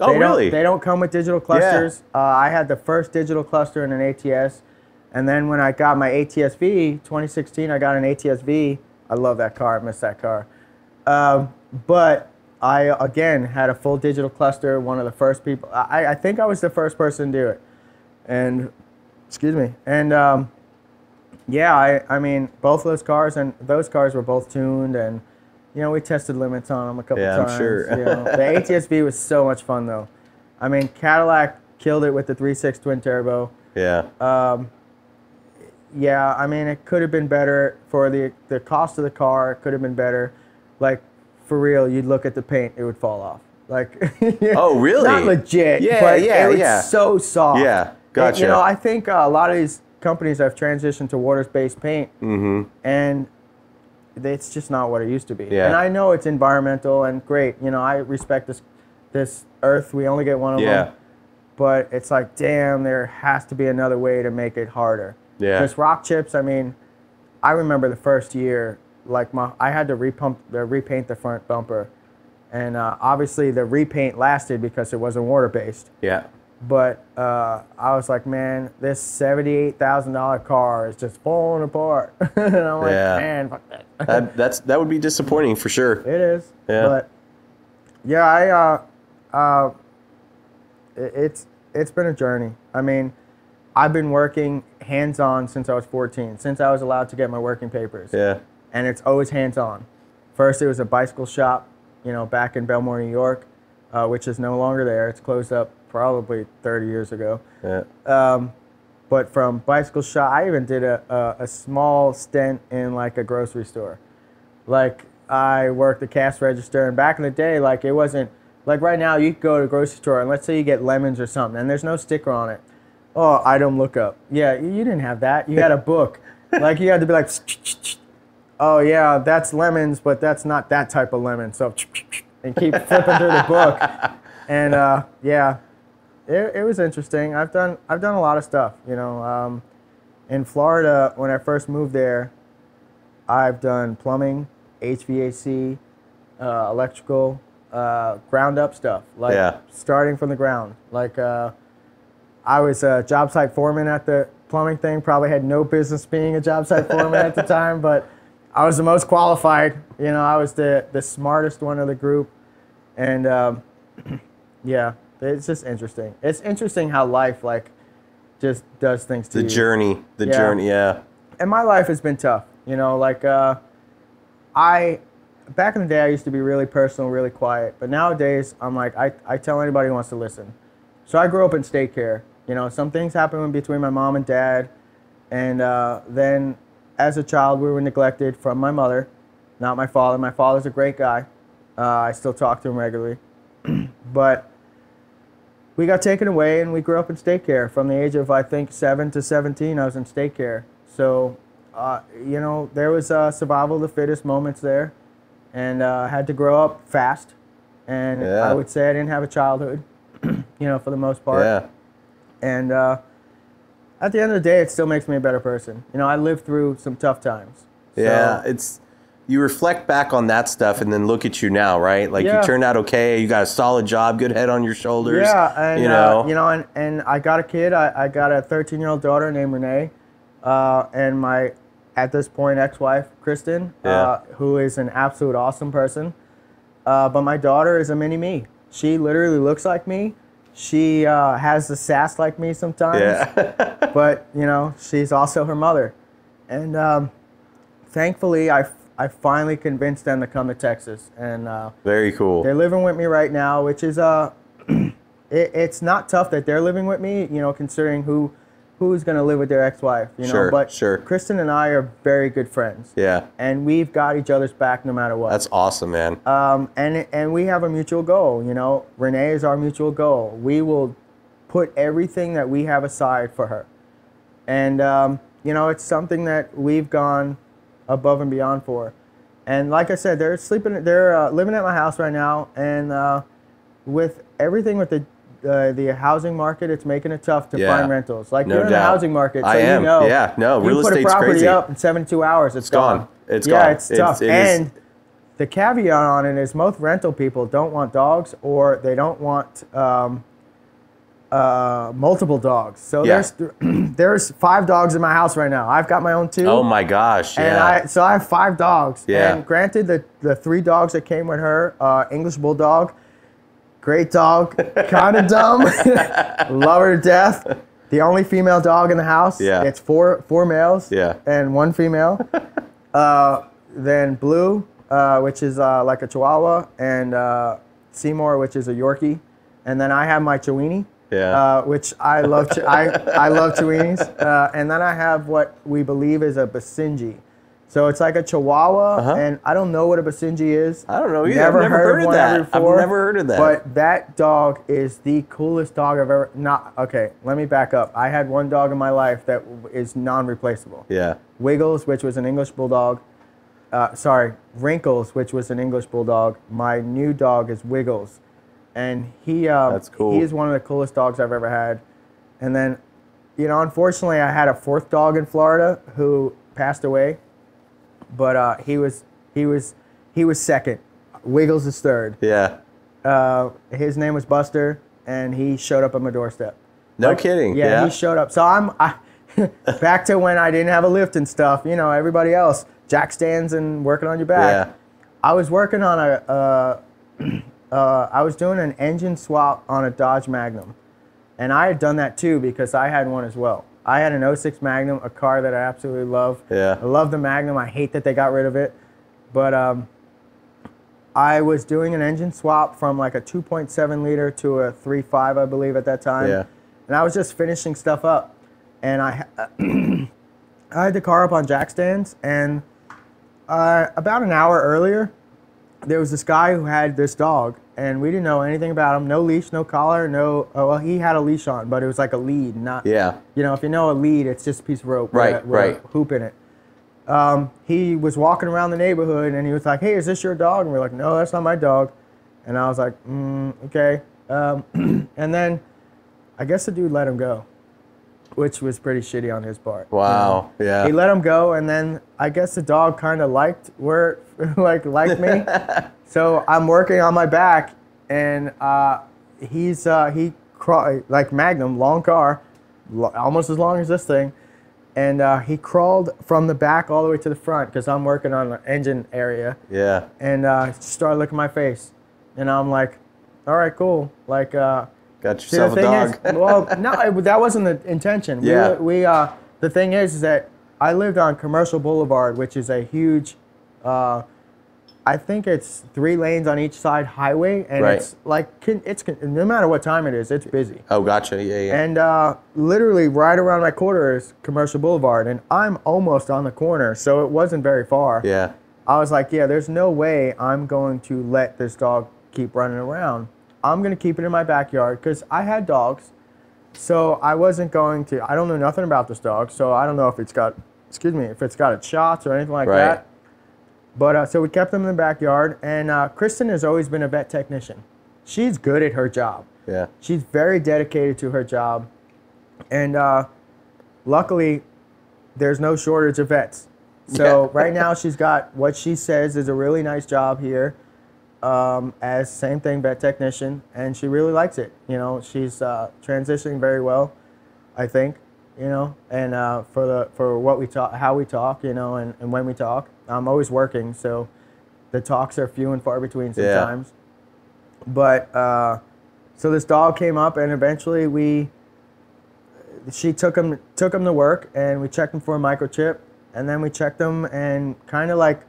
Oh, they really? Don't, they don't come with digital clusters. Uh, I had the first digital cluster in an ATS, and then when I got my ATS-V 2016, I got an ATS-V. I love that car. I miss that car. Um, but I again had a full digital cluster. One of the first people. I, I think I was the first person to do it, and excuse me. And um, yeah, I I mean both of those cars and those cars were both tuned and. You know, we tested limits on them a couple Yeah, I'm times. sure. you know. The ATS-V was so much fun, though. I mean, Cadillac killed it with the 3.6 twin turbo. Yeah. Um, yeah, I mean, it could have been better for the the cost of the car. It could have been better. Like for real, you'd look at the paint, it would fall off. Like Oh, really? Not legit. Yeah, but yeah, it was yeah. so soft. Yeah, gotcha. you know, I think uh, a lot of these companies have transitioned to water-based paint, Mm-hmm. and it's just not what it used to be. Yeah. And I know it's environmental and great. You know, I respect this this Earth. We only get one of Yeah. them. But it's like, damn, there has to be another way to make it harder. Yeah. Because rock chips, I mean, I remember the first year, like my, I had to repump, the repaint the front bumper, and uh, obviously the repaint lasted because it wasn't water based. Yeah. But uh, I was like, man, this seventy-eight thousand dollar car is just falling apart, and I'm like, Yeah. man, fuck that. That, that's that would be disappointing for sure. It is. Yeah. But yeah, I uh, uh, it, it's it's been a journey. I mean, I've been working hands on since I was 14, since I was allowed to get my working papers, Yeah. and it's always hands on. First, it was a bicycle shop, you know, back in Bellmore, New York, uh, which is no longer there. It's closed up probably 30 years ago. Yeah. Um, but from bicycle shop, I even did a, a, a small stint in like a grocery store. Like I worked the cash register, and back in the day, like it wasn't like right now. You go to a grocery store, and let's say you get lemons or something, and there's no sticker on it. Oh, item lookup. Yeah, you you didn't have that. You had a book. like you had to be like, oh yeah, that's lemons, but that's not that type of lemon. So and keep flipping through the book, and uh, yeah, it, it was interesting. I've done I've done a lot of stuff. You know, um, in Florida when I first moved there, I've done plumbing, HVAC, uh, electrical, uh, ground up stuff, like Yeah. starting from the ground. Like uh, I was a job site foreman at the plumbing thing. Probably had no business being a job site foreman at the time, but I was the most qualified. You know, I was the the smartest one of the group, and um, Yeah, it's just interesting. It's interesting how life like just does things to The you. journey, the Yeah. journey, yeah. and my life has been tough. You know, like uh, I back in the day I used to be really personal, really quiet, but nowadays I'm like I, I tell anybody who wants to listen. So I grew up in state care. You know, some things happened between my mom and dad, and uh, then as a child we were neglected from my mother, not my father. My father's a great guy. Uh, I still talk to him regularly, but we got taken away and we grew up in state care from the age of i think 7 to 17 i was in state care so uh, you know there was uh, survival of the fittest moments there. And uh, had to grow up fast. And Yeah. i would say i didn't have a childhood you know for the most part. Yeah. and uh, at the end of the day it still makes me a better person. You know i lived through some tough times. Yeah, it's you reflect back on that stuff and then look at you now, right? Like Yeah. you turned out okay, you got a solid job, good head on your shoulders. Yeah, and you know, uh, you know, and, and I got a kid. I, I got a 13 year old daughter named Renee, uh, and my at this point ex-wife Kristen, uh, who is an absolute awesome person. Uh, but my daughter is a mini me. She literally looks like me. She uh, has the sass like me sometimes. yeah, but you know, she's also her mother, and um, thankfully, I I finally convinced them to come to Texas, and. Uh, very cool. they're living with me right now, which is uh, it, it's not tough that they're living with me. You know, considering who who's going to live with their ex-wife. You know, Sure, but sure. Kristen and I are very good friends, Yeah, and we've got each other's back no matter what. that's awesome, man. um, and and we have a mutual goal. You know, Renee is our mutual goal. We will put everything that we have aside for her, and um, you know, it's something that we've gone above and beyond for. And like I said, they're sleeping. They're uh, living at my house right now, and uh, with everything with the uh, the housing market, it's making it tough to Yeah. find rentals. Like No you're in the doubt. housing market, so I am. you know. Yeah, no, you real put a property crazy. up in 72 hours, it's gone. gone. It's yeah, gone. it's It's- tough. it and the caveat on it is most rental people don't want dogs or they don't want um, uh, multiple dogs. So Yeah. there's there's five dogs in my house right now. I've got my own two. Oh my gosh, And yeah. I so I have five dogs. Yeah. And granted, the the three dogs that came with her, uh, English bulldog, great dog, kind of dumb, love her to death. The only female dog in the house. Yeah. It's four four males. Yeah. And one female. uh, then Blue, uh, which is uh, like a Chihuahua, and uh, Seymour, which is a Yorkie, and then I have my Chiweenie. Yeah. Uh, which I love. Chi- I I love Chiweenies. Uh, and then I have what we believe is a Basenji. So it's like a Chihuahua, Uh-huh. and I don't know what a Basenji is. I don't know either. I've never heard of one that. ever I've before, never heard of that. But that dog is the coolest dog I've ever. Not okay. Let me back up. I had one dog in my life that is non-replaceable. yeah. Wiggles, which was an English bulldog. Uh, sorry, Wrinkles, which was an English bulldog. My new dog is Wiggles, and he uh, That's cool. He is one of the coolest dogs I've ever had. And then, you know, unfortunately, I had a fourth dog in Florida who passed away, but uh, he was he was he was second. Wiggles is third. Yeah. Uh, his name was Buster, and he showed up at my doorstep. No Like, kidding. Yeah, Yeah. he showed up. So I'm I, back to when I didn't have a lift and stuff. You know, everybody else jack stands and working on your back. Yeah. I was working on a. Uh, I was doing an engine swap on a Dodge Magnum, and I had done that too because I had one as well. I had an 06 Magnum, a car that I absolutely love. Yeah. I love the Magnum. I hate that they got rid of it, but um, I was doing an engine swap from like a 2.7 liter to a 3.5, I believe, at that time. Yeah. And I was just finishing stuff up, and I I had the car up on jack stands, and uh, about an hour earlier, there was this guy who had this dog, and we didn't know anything about him. No leash, no collar, no. Oh, well, he had a leash on, but it was like a lead, not. Yeah. You know, if you know a lead, it's just a piece of rope with Right, a- with a right. hoop in it. Um, he was walking around the neighborhood, and he was like, "Hey, is this your dog?" And we're like, "No, that's not my dog." And I was like, mm, "Okay." Um, and then, I guess the dude let him go, which was pretty shitty on his part. you Wow. know? Yeah. He let him go, and then I guess the dog kind of liked where, like, liked me. so I'm working on my back, and uh, he's uh, he craw- like Magnum, long car, lo- almost as long as this thing, and uh, he crawled from the back all the way to the front because I'm working on the engine area, yeah. and uh, started licking my face, and I'm like, all right, cool. Like, uh, Got see, the yourself a thing dog. is, well, no, it- that wasn't the intention. Yeah. We, uh, the thing is, is that I lived on Commercial Boulevard, which is a huge, uh, I think it's three lanes on each side highway, and Right. it's like, it's no matter what time it is, it's busy. oh, gotcha. Yeah, yeah. And uh, literally right around my corner is Commercial Boulevard, and I'm almost on the corner, so it wasn't very far. yeah. I was like, yeah, there's no way I'm going to let this dog keep running around. I'm going to keep it in my backyard because I had dogs. So I wasn't going to, I don't know nothing about this dog. So I don't know if it's got, excuse me, if it's got its shots or anything like Right. that. But uh, so we kept them in the backyard. And uh, Kristen has always been a vet technician. She's good at her job. Yeah. She's very dedicated to her job. And uh, luckily, there's no shortage of vets. So Yeah. right now, she's got what she says is a really nice job here um, as same thing vet technician, and she really likes it. You know, she's uh, transitioning very well, I think. You know, and uh, for the for what we talk, how we talk, you know, and, and when we talk, I'm always working, so the talks are few and far between sometimes. Yeah. But uh, so this dog came up, and eventually we she took him took him to work, and we checked him for a microchip, and then we checked him and kind of like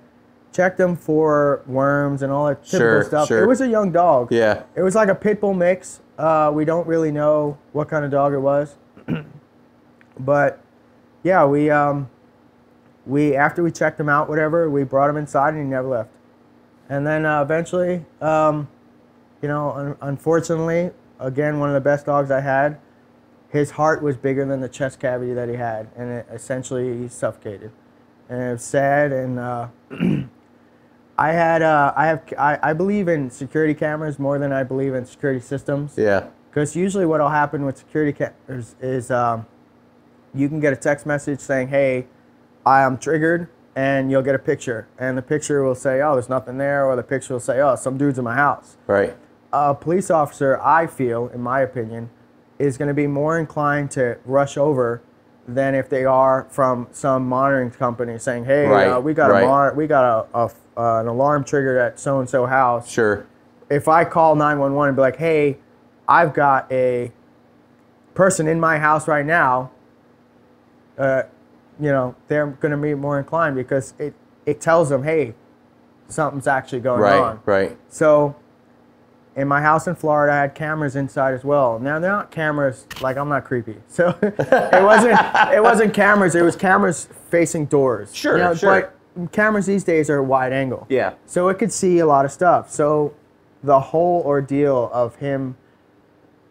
checked him for worms and all that typical Sure, stuff. sure. It was a young dog. Yeah. It was like a pit bull mix. Uh, we don't really know what kind of dog it was, but yeah, we um, we after we checked him out, whatever, we brought him inside and he never left. And then uh, eventually, um, you know, un- unfortunately, again, one of the best dogs I had, his heart was bigger than the chest cavity that he had, and it essentially he suffocated. And it was sad. And uh, I had, uh, I have, I, I believe in security cameras more than I believe in security systems. Yeah. Because usually what will happen with security cameras is um, you can get a text message saying, hey, I am triggered, and you'll get a picture. And the picture will say, oh, there's nothing there, or the picture will say, oh, some dude's in my house. Right. A police officer, I feel, in my opinion, is going to be more inclined to rush over than if they are from some monitoring company saying, hey, Right, uh, we got, right. a mon- we got a, a, uh, an alarm triggered at so-and-so house Sure. if I call 911 and be like, hey, I've got a person in my house right now, uh, you know, they're going to be more inclined because it, it tells them, hey, something's actually going Right. on. Right. right. So in my house in Florida, I had cameras inside as well. Now they're not cameras like I'm not creepy, so it wasn't it wasn't cameras. It was cameras facing doors. Sure, you know, sure. But cameras these days are wide angle. Yeah. So it could see a lot of stuff. So the whole ordeal of him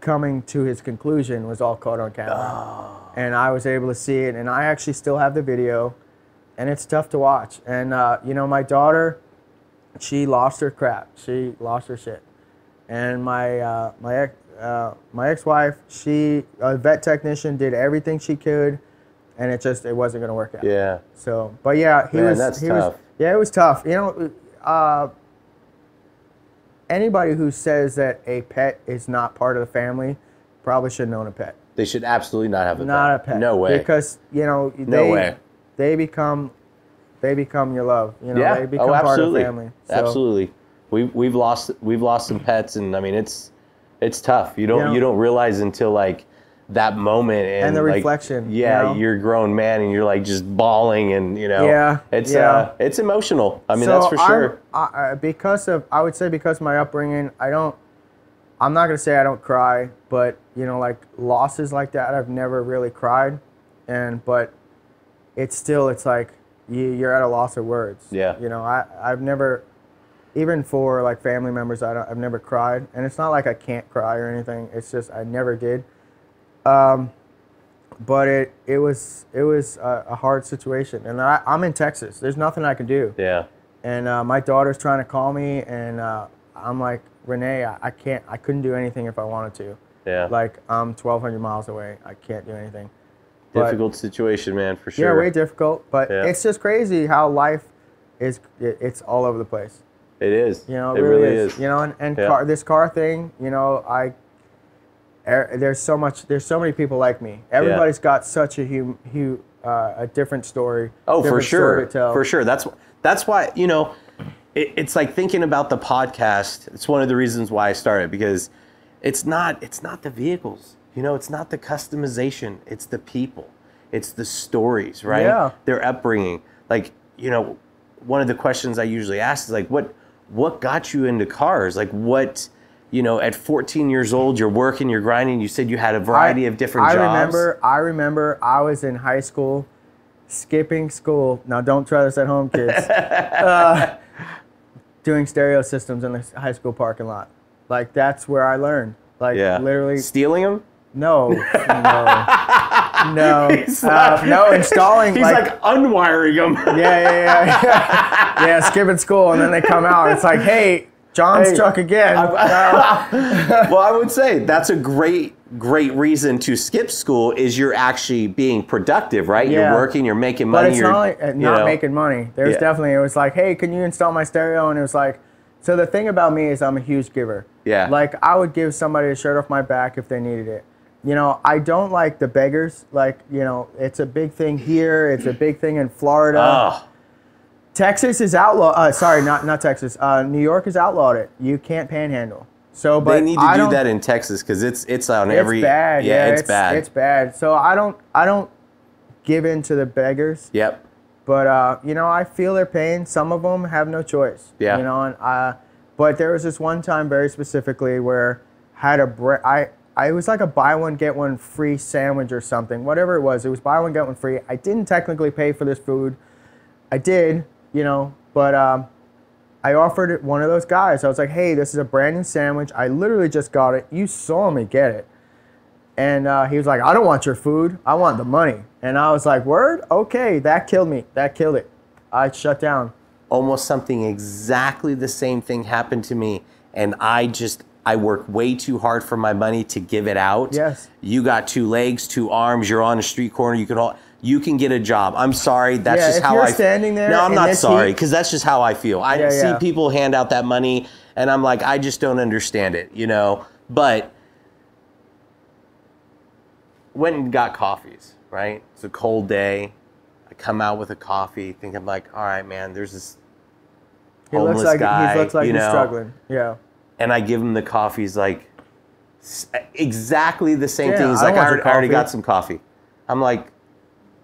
coming to his conclusion was all caught on camera. And I was able to see it, and I actually still have the video, and it's tough to watch. And, uh, you know, my daughter, she lost her crap. She lost her shit. And my, uh, my, ex, uh, my ex-wife, she, a vet technician, did everything she could, and it just, it wasn't going to work out. Yeah. So, but yeah, he Man, was. that's he tough. was. Yeah, it was tough. You know, uh, anybody who says that a pet is not part of the family probably shouldn't own a pet. They should absolutely not have a pet. Not pet. a pet. No way. Because you know they No way. they become they become your love. You know, yeah. they become oh, part of absolutely. the family. So, Absolutely. We we've lost we've lost some pets, and I mean it's it's tough. You don't Yeah. you don't realize until like that moment and, And the like, reflection, you Yeah, know? you're a grown man and you're like just bawling and you know. Yeah, It's yeah. uh it's emotional. I mean so that's for sure. I, I- because of I would say because of my upbringing, I don't. I'm not gonna say I don't cry, but you know, like losses like that, I've never really cried, and but it's still it's like you, you're at a loss of words. Yeah. You know, I I've never, even for like family members, I don't, I've never cried, and it's not like I can't cry or anything. It's just I never did. Um, but it it was it was a, a hard situation, and I, I'm in Texas. There's nothing I can do Yeah. and uh, my daughter's trying to call me and uh, i'm like renee I, I can't i couldn't do anything if i wanted to Yeah. like i'm 1200 miles away i can't do anything But- Difficult situation, man, for sure. yeah way difficult but Yeah. it's just crazy how life is it, it's all over the place It is. you know it really is. you know and, and Yeah. car, this car thing you know i er, there's so much there's so many people like me everybody's got such a hum, hu, uh, a different story Oh, for different story sure, for sure. That's that's why you know it, it's like thinking about the podcast. It's one of the reasons why I started because it's not it's not the vehicles. You know, it's not the customization. It's the people. It's the stories, right? Yeah. Their upbringing. Like you know, one of the questions I usually ask is like, what what got you into cars? Like what you know, at 14 years old, you're working, you're grinding. You said you had a variety I- of different I jobs. I remember. I remember. I was in high school, skipping school. Now, don't try this at home, kids. uh, doing stereo systems in the high school parking lot. Like that's where I learned. Like Yeah. literally. stealing them. No. No. No. Uh, no. Installing. He's like, like, unwiring them. Yeah, yeah, yeah, yeah. yeah, skipping school, and then they come out. It's like, hey, John's Hey, truck again. No. well, I would say that's a great, great reason to skip school is you're actually being productive, right? You're working, you're making money. But it's you're, not like, uh, you not know. making money. There's Yeah. definitely it was like, hey, can you install my stereo? And it was like, so the thing about me is I'm a huge giver. Yeah. Like I would give somebody a shirt off my back if they needed it. You know, I don't like the beggars. Like, you know, it's a big thing here. It's a big thing in Florida. Oh, Texas is outlaw. Uh, sorry, not not Texas. Uh, New York has outlawed it. You can't panhandle. So, but they need to I do that in Texas because it's it's on it's every. bad. Yeah, Yeah, it's, bad. It's bad. So I don't I don't give in to the beggars. yep. But uh, you know, I feel their pain. Some of them have no choice. Yeah. You know, and uh, but there was this one time very specifically where I had a bre- I I was like a buy one get one free sandwich or something, whatever it was. It was buy one get one free. I didn't technically pay for this food. I did, you know, but um, I offered it one of those guys. I was like, "Hey, this is a brand new sandwich. I literally just got it. You saw me get it." And uh, he was like, "I don't want your food. I want the money." And I was like, "Word? Okay, that killed me. That killed it. I shut down." almost something exactly the same thing happened to me and i just i work way too hard for my money to give it out Yes. you got two legs two arms you're on a street corner you can all you can get a job i'm sorry that's Yeah, just how you're i standing there no i'm not sorry because that's just how i feel i Yeah, see yeah. people hand out that money and i'm like i just don't understand it you know but went and got coffees right it's a cold day i come out with a coffee think I'm like all right man there's this He looks homeless like guy, he looks like you he's know. struggling. Yeah. and I give him the coffee. He's like, exactly the same Yeah, thing. He's I like, I already, I already got some coffee. I'm like,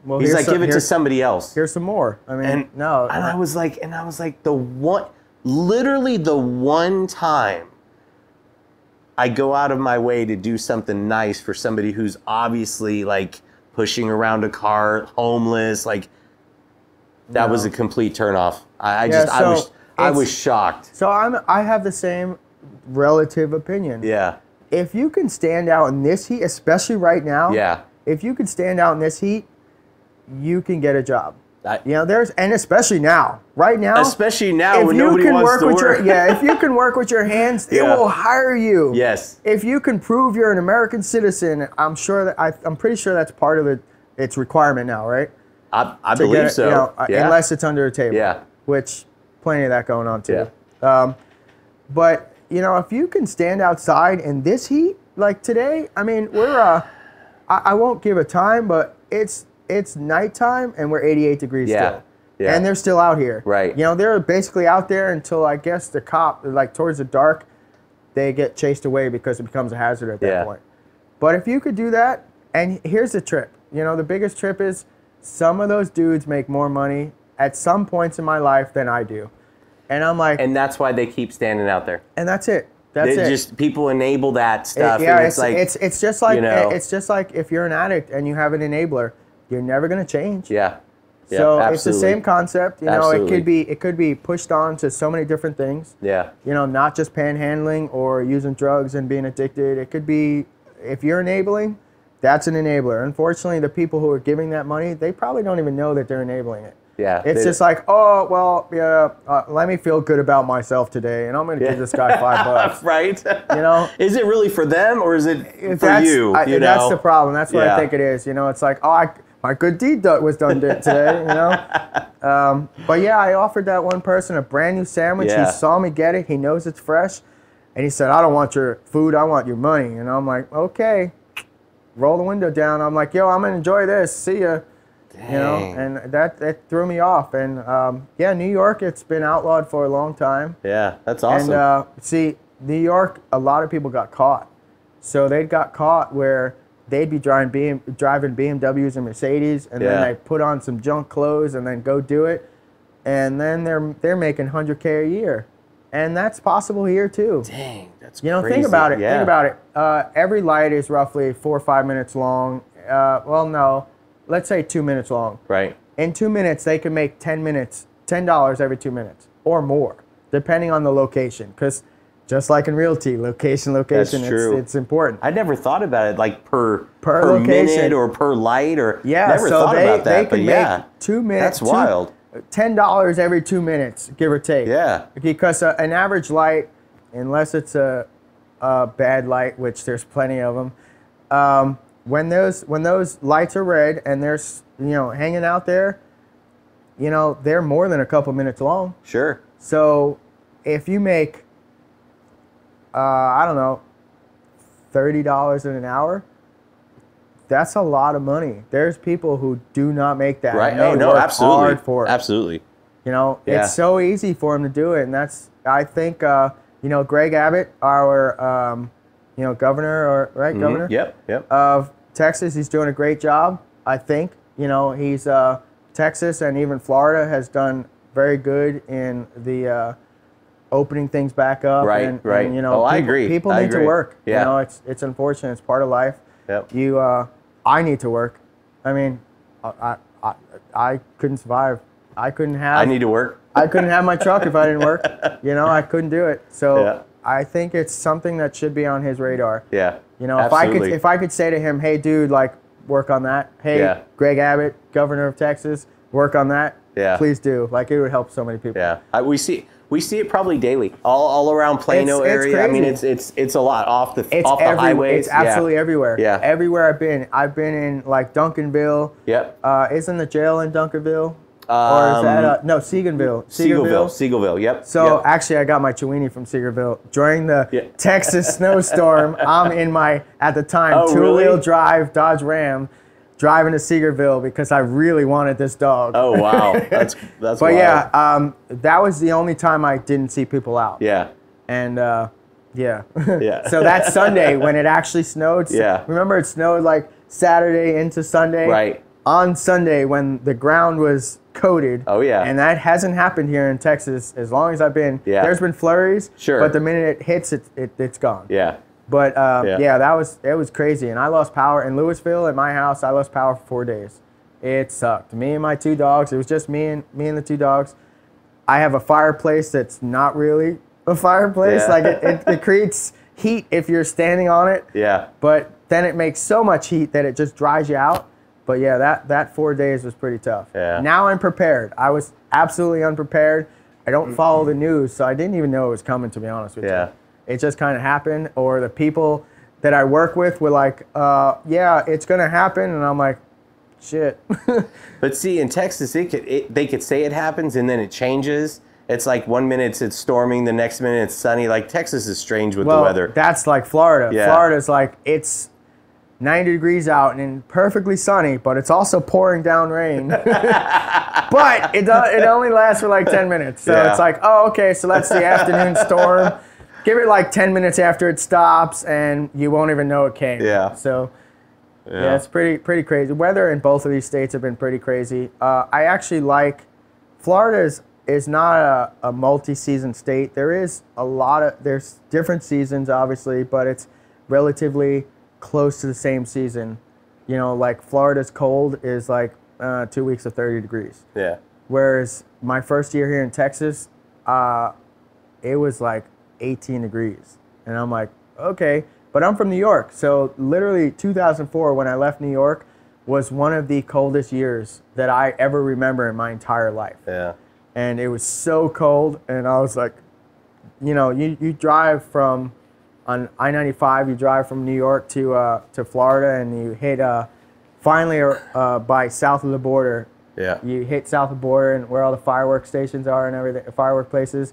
Well, he's like, some- give it to somebody else. Here's some more. I mean, And no. and I was like, and I was like, the one, literally the one time I go out of my way to do something nice for somebody who's obviously like pushing around a car, homeless, like that was a complete turnoff. I, I Yeah, just, I was, I was shocked. so I'm I have the same relative opinion. Yeah, If you can stand out in this heat, especially right now, yeah. if you can stand out in this heat, you can get a job. I- You know, there's and especially now, right now, Especially now if when you nobody can work with work. your yeah, if you can work with your hands, it will hire you. Yes. If you can prove you're an American citizen, I'm sure that I, I'm pretty sure that's part of it. Its requirement now, right? I, I To believe it, so. you know, uh, yeah. Unless it's under a table. Yeah. Which, plenty of that going on too. Um, but you know, if you can stand outside in this heat, like today, I mean, we're uh, I, I won't give a time, but it's it's nighttime and we're 88 degrees Yeah. still. Yeah. And they're still out here. Right. You know, they're basically out there until I guess the cop, like towards the dark, they get chased away because it becomes a hazard at that Yeah. point. But if you could do that, and here's the trip. You know, the biggest trip is some of those dudes make more money at some points in my life than I do. And I'm like, and, that's why they keep standing out there. And that's it. That's They it. just people enable that It- stuff. yeah, and it's, it's, like it's it's just like you know. it's just like if you're an addict and you have an enabler, you're never gonna change. yeah. Yeah, so it's the same concept. You know, it could be it could be pushed on to so many different things. Yeah. You know, not just panhandling or using drugs and being addicted. It could be if you're enabling, that's an enabler. Unfortunately, the people who are giving that money, they probably don't even know that they're enabling it. Yeah. It's just like, oh well, yeah. Uh, let me feel good about myself today, and I'm gonna Yeah. give this guy five bucks. right. You know, Is it really for them or is it If for you? I, you that's the problem. That's what Yeah. I think it is. You know, it's like, oh, I, my good deed was done today. You know, um, but yeah, I offered that one person a brand new sandwich. Yeah. He saw me get it. He knows it's fresh, and he said, "I don't want your food. I want your money." And I'm like, "Okay." Roll the window down. I'm like, "Yo, I'm gonna enjoy this. See ya." You know, and that that threw me off. And um, yeah, New York, it's been outlawed for a long time. Yeah, that's awesome. And uh, see, New York, a lot of people got caught. So they got caught where they'd be driving, BM, driving BMWs and Mercedes, and Yeah. then they put on some junk clothes and then go do it, and then they're they're making 100k a year, and that's possible here too. Dang, that's You know, crazy. think about it. Yeah. Think about it. Uh, every light is roughly four or five minutes long. Uh, well, no, let's say two minutes long. Right. In two minutes, they can make 10 minutes, $10 every two minutes or more, depending on the location. Because just like in realty, location, location, true. It's, it's important. I never thought about it like per Per per, minute or per light or Yeah, never so thought they, about that. they but can yeah, make two minutes. that's wild. $10 every two minutes, give or take. Yeah. Because uh, an average light, unless it's a, a bad light, which there's plenty of them, um, when those when those lights are red and they're you know hanging out there, you know they're more than a couple minutes long. Sure. So if you make, uh, I don't know, thirty dollars in an hour, that's a lot of money. There's people who do not make that. Right. Oh no, absolutely. For it. Absolutely. You know, Yeah. it's so easy for him to do it, and that's I think uh, you know Greg Abbott, our um, you know governor or right governor Mhm. Yep. Yep. of Texas, he's doing a great job. I think you know he's uh, Texas and even Florida has done very good in the uh, opening things back up. Right, and, right. And, you know, Oh, I people, agree. People I need to agree. work. Yeah. You know, it's it's unfortunate. It's part of life. Yep. You, uh, I need to work. I mean, I, I, I, I couldn't survive. I couldn't have. I need to work. I couldn't have my truck if I didn't work. You know, I couldn't do it. So Yeah. I think it's something that should be on his radar. Yeah. You know, if I could if I could say to him, "Hey, dude, like work on that." Hey, Yeah. Greg Abbott, governor of Texas, work on that. Yeah. Please do. Like it would help so many people. Yeah, I, we see we see it probably daily, all, all around Plano It's- it's area. I mean, it's it's it's a lot off the It's off the every, highways. It's absolutely yeah. everywhere. Yeah. Everywhere I've been. I've been in like Duncanville. Yep. Uh, isn't the jail in Duncanville? or is that Um, uh, no Seaganville? Seagoville, Seagoville. Yep. So yep. actually, I got my Chiweenie from Seagoville during the Yeah. Texas snowstorm. I'm in my at the time Oh, two-wheel really? drive Dodge Ram, driving to Seagoville because I really wanted this dog. oh wow, that's that's. but wild. yeah, um, that was the only time I didn't see people out. yeah, And uh, yeah. Yeah. so that Sunday when it actually snowed. Yeah. Remember it snowed like Saturday into Sunday. Right. On Sunday when the ground was coated. Oh, yeah. And that hasn't happened here in Texas as long as I've been. Yeah. There's been flurries. Sure. But the minute it hits, it, it it's gone. yeah, But uh, Yeah. yeah. that was it was crazy, and I lost power in Lewisville at my house. I lost power for four days. It sucked. Me and my two dogs. It was just me and me and the two dogs. I have a fireplace that's not really a fireplace. Yeah. Like it, it, it creates heat if you're standing on it, yeah. but then it makes so much heat that it just dries you out. But yeah, that that four days was pretty tough. Yeah. Now I'm prepared. I was absolutely unprepared. I don't follow the news, so I didn't even know it was coming. To be honest with Yeah. you, it just kind of happened. Or the people that I work with were like, uh, "Yeah, it's gonna happen," and I'm like, "Shit." But see, in Texas, it could it, they could say it happens and then it changes. It's like one minute it's storming, the next minute it's sunny. Like Texas is strange with well, the weather. that's like Florida. Yeah. Florida's like it's 90 degrees out and perfectly sunny, but it's also pouring down rain. but it do, it only lasts for like 10 minutes. So Yeah. it's like, oh, okay, so that's the afternoon storm. Give it like 10 minutes after it stops, and you won't even know it came. Yeah. So yeah, it's pretty pretty crazy. Weather in both of these states have been pretty crazy. Uh, I actually like Florida is is not a, a multi-season state. There is a lot of there's different seasons obviously, but it's relatively close to the same season. You know, like Florida's cold is like uh, two weeks of 30 degrees. yeah. Whereas my first year here in Texas, uh, it was like 18 degrees. And I'm like, okay. But I'm from New York. So literally 2004, when I left New York, was one of the coldest years that I ever remember in my entire life. Yeah. And it was so cold. And I was like, you know, you, you drive from on I 95, you drive from New York to, uh, to Florida, and you hit uh, finally uh, by south of the border Yeah. you hit south of the border and where all the fireworks stations are and everything, firework places.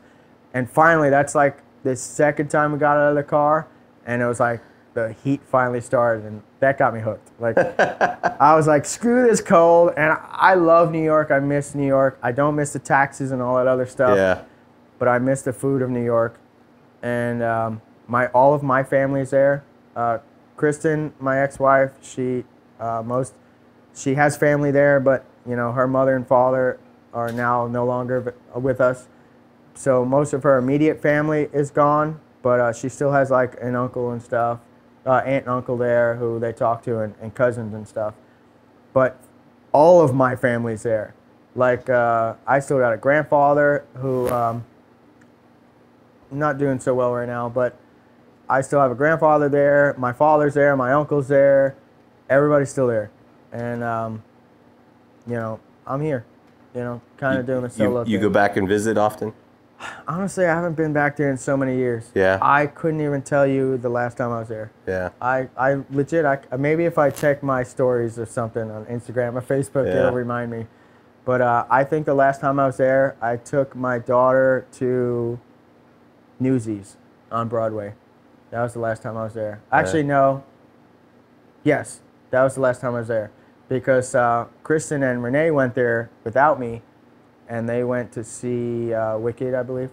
And finally, that's like the second time we got out of the car, and it was like, the heat finally started, and that got me hooked. Like I was like, screw this cold, and I, love New York. I miss New York. I don't miss the taxes and all that other stuff, Yeah. but I miss the food of New York, and um, my all of my family's there. Uh, Kristen, my ex-wife, she uh, most she has family there, but you know her mother and father are now no longer with us. So most of her immediate family is gone, but uh, she still has like an uncle and stuff, uh, aunt and uncle there who they talk to, and, and cousins and stuff. But all of my family's there. Like uh, I still got a grandfather who um, not doing so well right now, but I still have a grandfather there. My father's there. My uncle's there. Everybody's still there, and um, you know I'm here. You know, kind of doing a solo You, you thing. go back and visit often? Honestly, I haven't been back there in so many years. Yeah. I couldn't even tell you the last time I was there. Yeah. I, I legit, I, maybe if I check my stories or something on Instagram or Facebook, Yeah. it'll remind me. But uh, I think the last time I was there, I took my daughter to Newsies on Broadway. That was the last time I was there. Actually, no. Yes, that was the last time I was there. Because uh, Kristen and Renee went there without me, and they went to see uh, Wicked, I believe.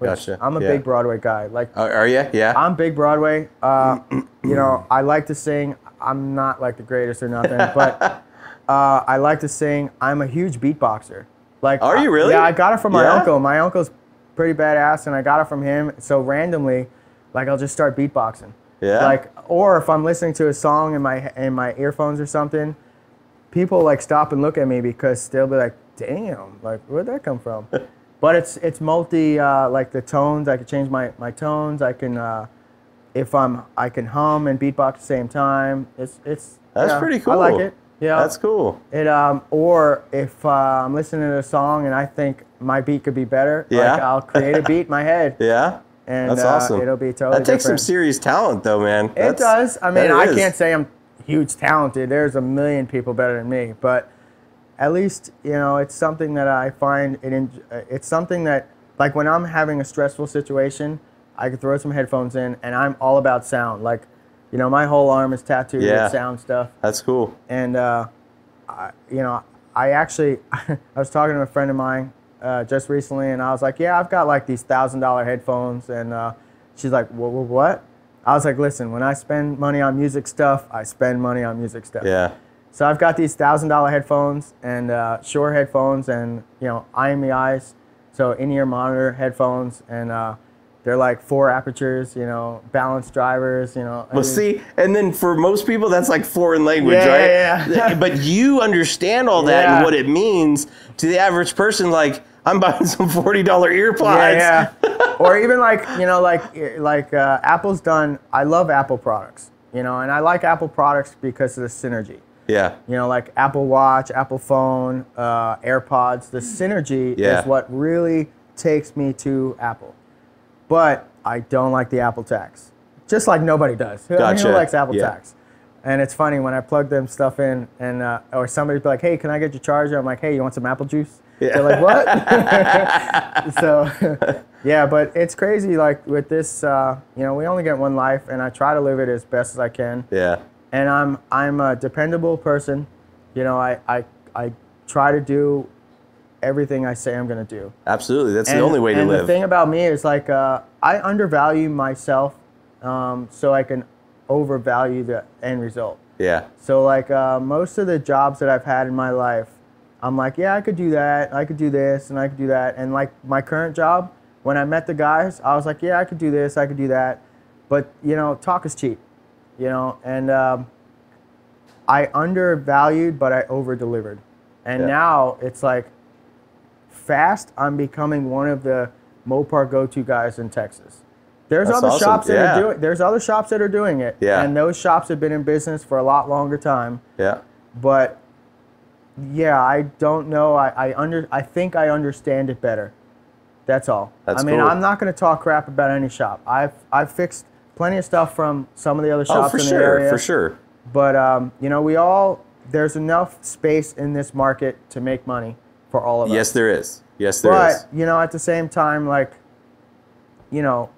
Gotcha, I'm a yeah. big Broadway guy. Like Are, are you? Yeah. I'm big Broadway. Uh, you know, I like to sing. I'm not like the greatest or nothing, but uh, I like to sing. I'm a huge beatboxer. Like, Are you really? Yeah, I got it from my Yeah? uncle. My uncle's pretty badass, and I got it from him. So randomly, like, I'll just start beatboxing. Yeah? Like, or if I'm listening to a song in my in my earphones or something, people like stop and look at me because they'll be like, "Damn, like, where'd that come from?" but it's it's multi uh, like the tones. I can change my my tones. I can uh, if I'm I can hum and beatbox at the same time. It's it's That's pretty cool. I like it. Yeah, That's cool. it um or if uh, I'm listening to a song and I think my beat could be better, Yeah. like I'll create a beat in my head Yeah. and That's uh, awesome. it'll be totally That takes some serious talent, though, man. It does. I mean, I can't say I'm huge talented. There's a million people better than me, but at least you know it's something that I find it. En- uh, it's something that like when I'm having a stressful situation, I can throw some headphones in, and I'm all about sound. Like, you know, my whole arm is tattooed Yeah. with sound stuff, That's cool. and uh, I, you know, I actually I was talking to a friend of mine uh, just recently, and I was like, yeah, I've got like these thousand dollar headphones, and uh, she's like, "Wha- wha- what? I was like, listen, when I spend money on music stuff, I spend money on music stuff. Yeah. So I've got these thousand dollar headphones and uh, Shure headphones and you know IMEIs, so in-ear monitor headphones, and uh, they're like four apertures, you know, balanced drivers, you know. I Well, mean- see, and then for most people, that's like foreign language, Yeah, right? yeah, yeah. but you understand all that and what it means to the average person. Like, I'm buying some forty dollar earplugs. Yeah, yeah. or even like you know, like like uh, Apple's done. I love Apple products, you know, and I like Apple products because of the synergy. Yeah. You know, like Apple Watch, Apple Phone, uh, AirPods. The synergy Yeah. is what really takes me to Apple. But I don't like the Apple tax, just like nobody does. I mean, Gotcha. who likes Apple Yeah. tax? And it's funny when I plug them stuff in, and uh, or somebody's like, "Hey, can I get your charger?" I'm like, "Hey, you want some apple juice?" Yeah. They're like, "What?" so, yeah, but it's crazy. Like with this, uh, you know, we only get one life, and I try to live it as best as I can Yeah. And I'm I'm a dependable person. You know, I I, I try to do everything I say I'm gonna do. Absolutely. That's And, the only way to and live. the thing about me is like uh, I undervalue myself, um, so I can overvalue the end result. yeah. So like uh, most of the jobs that I've had in my life, I'm like, yeah, I could do that, I could do this, and I could do that. And like my current job, when I met the guys, I was like, yeah, I could do this, I could do that. But you know, talk is cheap, you know. And um, I undervalued, but I over delivered. And Yeah. now it's like fast. I'm becoming one of the Mopar go-to guys in Texas. There's That's other awesome. shops that Yeah. are doing. There's other shops that are doing it. Yeah. And those shops have been in business for a lot longer time. Yeah. But yeah, I don't know. I, I under. I think I understand it better. That's all. That's I mean, cool. I'm not going to talk crap about any shop. I've I've fixed plenty of stuff from some of the other Oh, shops for in the sure. area. For sure. But um, you know, we all there's enough space in this market to make money for all of us. Yes, there is. Yes, there is. But you know, at the same time, like, you know,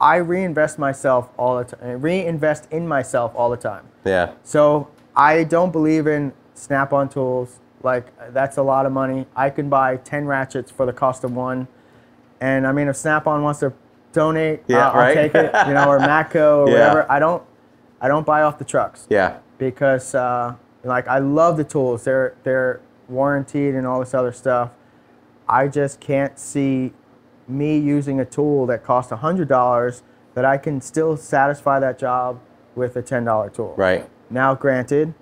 I reinvest myself all the time. Reinvest in myself all the time. Yeah. So I don't believe in snap-on tools. Like that's a lot of money. I can buy ten ratchets for the cost of one, and I mean if Snap-on wants to donate, Yeah, I'll, right. I'll take it. You know, or Matco or Yeah. whatever. I don't, I don't buy off the trucks Yeah. because uh, like I love the tools. They're they're warranted and all this other stuff. I just can't see me using a tool that costs hundred dollars that I can still satisfy that job with a ten dollar tool. Right. Now, granted,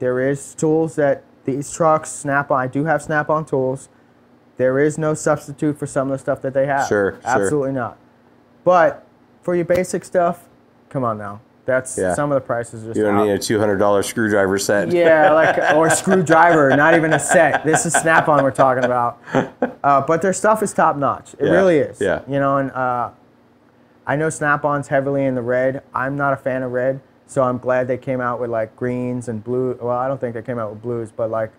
there is tools that these trucks snap on. I do have snap on tools. There is no substitute for some of the stuff that they have. Sure, sure. Absolutely not. But for your basic stuff, come on now. That's Yeah. some of the prices are just You don't out. need a two hundred dollar screwdriver set. Yeah, like or screwdriver, not even a set. This is Snap-on we're talking about. Uh, but their stuff is top notch. It Yeah, really is. yeah. You know, and uh, I know Snap-on's heavily in the red. I'm not a fan of red, so I'm glad they came out with like greens and blue. Well, I don't think they came out with blues, but like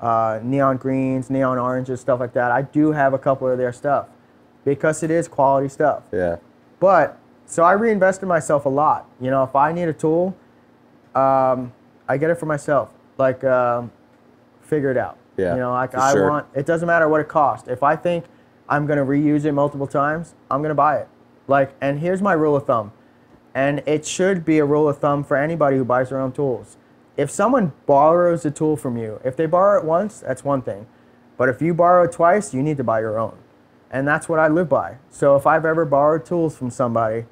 uh, neon greens, neon oranges, stuff like that. I do have a couple of their stuff because it is quality stuff. Yeah. But so I reinvested myself a lot. You know, if I need a tool, um, I get it for myself. Like, um, figure it out. Yeah, You know, like I sure. want. It doesn't matter what it costs. If I think I'm gonna reuse it multiple times, I'm gonna buy it. Like, and here's my rule of thumb, and it should be a rule of thumb for anybody who buys their own tools. If someone borrows a tool from you, if they borrow it once, that's one thing. But if you borrow it twice, you need to buy your own. And that's what I live by. So if I've ever borrowed tools from somebody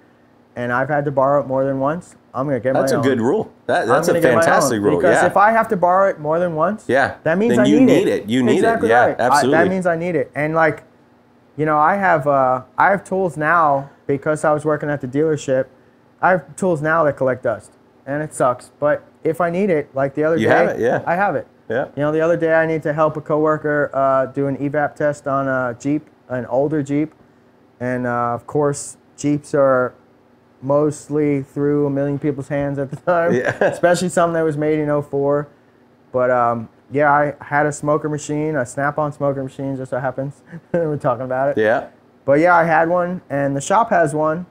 and I've had to borrow it more than once, I'm going to get That's my That's a own. good rule. That, that's a gonna get my own. fantastic rule. Because yeah. if I have to borrow it more than once, Yeah, that means then I you need, need it. it. You need it. exactly Yeah, right. I- absolutely. that means I need it. And like, you know, I have uh, I have tools now because I was working at the dealership. I have tools now that collect dust, and it sucks. But if I need it, like the other You day, have it, yeah. I have it. yeah. You know, the other day I need to help a coworker uh, do an evap test on a Jeep, an older Jeep, and uh, of course Jeeps are mostly through a million people's hands at the time, Yeah. especially something that was made in 04. But um, yeah, I had a smoker machine, a Snap-on smoker machine, just so happens. We're talking about it. Yeah. But yeah, I had one, and the shop has one,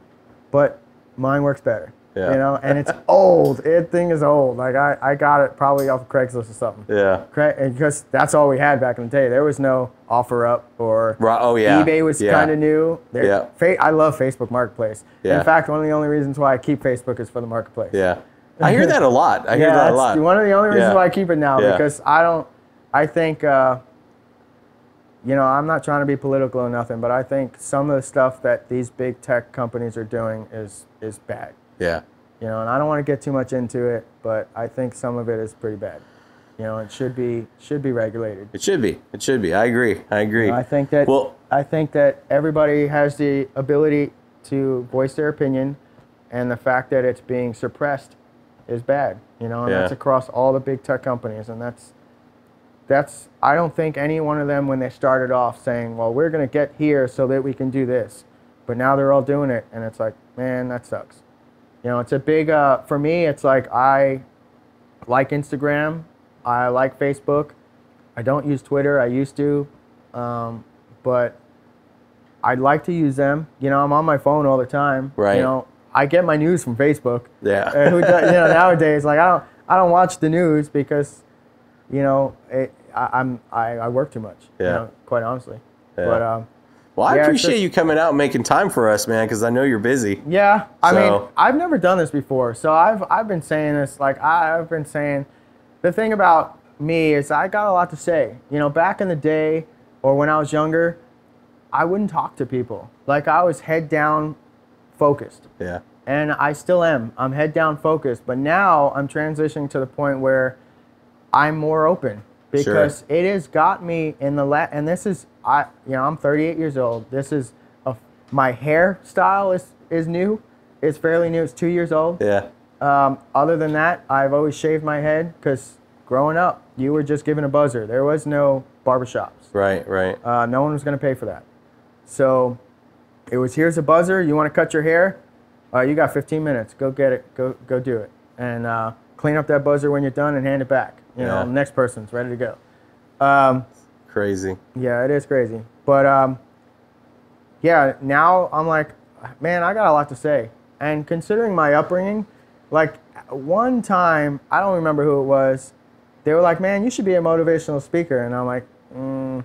but mine works better. Yeah. You know, and it's old. It thing is old. Like I, I got it probably off of Craigslist or something. Yeah. Cra- and Because that's all we had back in the day. There was no OfferUp or Right. Oh yeah. eBay was yeah. kind of new. There- Yeah. Fa- I love Facebook Marketplace. Yeah. In fact, one of the only reasons why I keep Facebook is for the marketplace. Yeah. I hear that a lot. I hear yeah, that a lot. one of the only reasons Yeah. why I keep it now because I don't. I think. Uh, you know, I'm not trying to be political or nothing, but I think some of the stuff that these big tech companies are doing is is bad. Yeah. You know, and I don't want to get too much into it, but I think some of it is pretty bad. You know, it should be should be regulated. It should be. It should be. I agree. I agree. I think that Well- I think that everybody has the ability to voice their opinion, and the fact that it's being suppressed is bad. You know, and Yeah. that's across all the big tech companies, and that's that's I don't think any one of them when they started off saying, "Well, we're going to get here so that we can do this," but now they're all doing it, and it's like, man, that sucks. You know, it's a big uh, for me. It's like I like Instagram, I like Facebook. I don't use Twitter. I used to, um, but I'd like to use them. You know, I'm on my phone all the time. Right. You know, I get my news from Facebook. Yeah. Uh, who does, you know, nowadays, like I don't, I don't watch the news because, you know, it, I, I'm, I, I work too much. You Yeah. know, quite honestly. Yeah. But um, well, I Yeah, appreciate just- you coming out and making time for us, man, because I know you're busy. Yeah, I mean, I've never done this before, so I've I've been saying this. Like I've been saying, the thing about me is I got a lot to say. You know, back in the day or when I was younger, I wouldn't talk to people. Like I was head down, focused, Yeah. and I still am. I'm head down focused, but now I'm transitioning to the point where I'm more open because it has got me in the la- and this is I you know I'm 38 years old. This is a, my hairstyle is is new. It's fairly new. It's two years old. Yeah. Um, other than that, I've always shaved my head because growing up, you were just given a buzzer. There was no barbershops. Right. Right. Uh, no one was going to pay for that. So it was here's a buzzer. You want to cut your hair? Uh, you got 15 minutes. Go get it. Go go do it. And uh, clean up that buzzer when you're done and hand it back. You know, next person's ready to go. Um, Crazy. yeah, it is crazy. But um, yeah, now I'm like, man, I got a lot to say. And considering my upbringing, like one time, I don't remember who it was, they were like, man, you should be a motivational speaker. And I'm like, mm,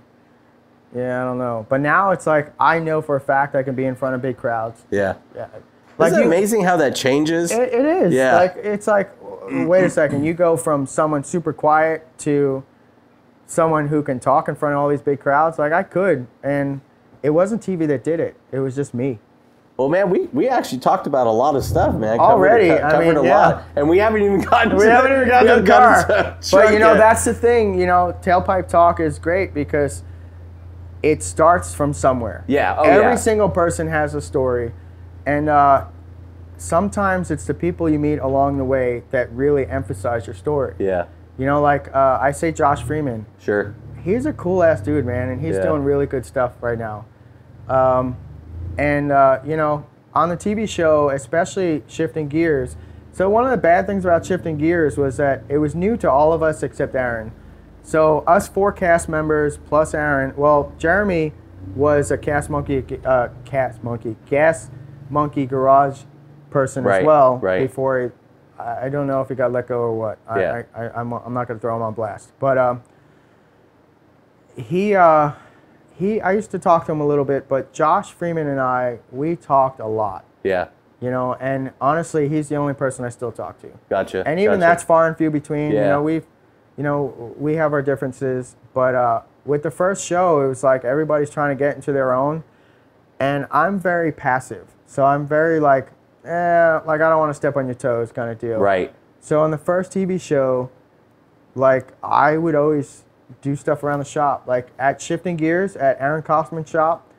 yeah, I don't know. But now it's like, I know for a fact I can be in front of big crowds. Yeah. Yeah. Like Isn't it you- amazing how that changes? It, it is. Yeah. Like it's like, wait a second. You go from someone super quiet to someone who can talk in front of all these big crowds. Like I could, and it wasn't TV that did it. It was just me. well, man, we, we actually talked about a lot of stuff, man. Covered- Already, I covered mean, a yeah. lot, and we haven't even gotten. We to haven't even gotten we to the car. gotten to But you know, yet. that's the thing. You know, tailpipe talk is great because it starts from somewhere. Yeah, oh, Every yeah. single person has a story, and uh, sometimes it's the people you meet along the way that really emphasize your story. yeah, You know, like uh, I say, Josh Freeman. sure. He's a cool ass dude, man, and he's Yeah. doing really good stuff right now. Um, and uh, you know, on the TV show, especially shifting gears. So one of the bad things about shifting gears was that it was new to all of us except Aaron. So us four cast members plus Aaron. Well, Jeremy was a cast monkey, uh, cast monkey, gas monkey garage person Right, as well. right. Before I I don't know if he got let go or what. I, Yeah. I, I, I'm, I'm not going to throw him on blast, but. Um, he uh he I used to talk to him a little bit, but Josh Freeman and I we talked a lot, Yeah, you know, and honestly, he's the only person I still talk to. gotcha. And even gotcha. that's far and few between. You Yeah. know, we've you know, we have our differences, but uh with the first show, it was like everybody's trying to get into their own and I'm very passive. So I'm very like eh, like I don't want to step on your toes kind of deal. right. So on the first TV show, like I would always do stuff around the shop. Like at Shifting Gears at Aaron Kaufman's shop,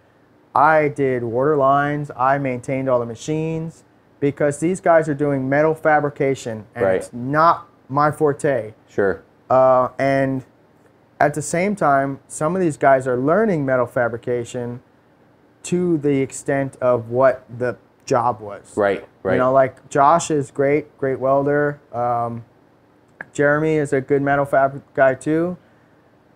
I did water lines. I maintained all the machines because these guys are doing metal fabrication, and Right. it's not my forte. Sure. Uh, and at the same time, some of these guys are learning metal fabrication to the extent of what the job was. Right. Right. You know, like Josh is great, great welder. Um, Jeremy is a good metal fabric guy too.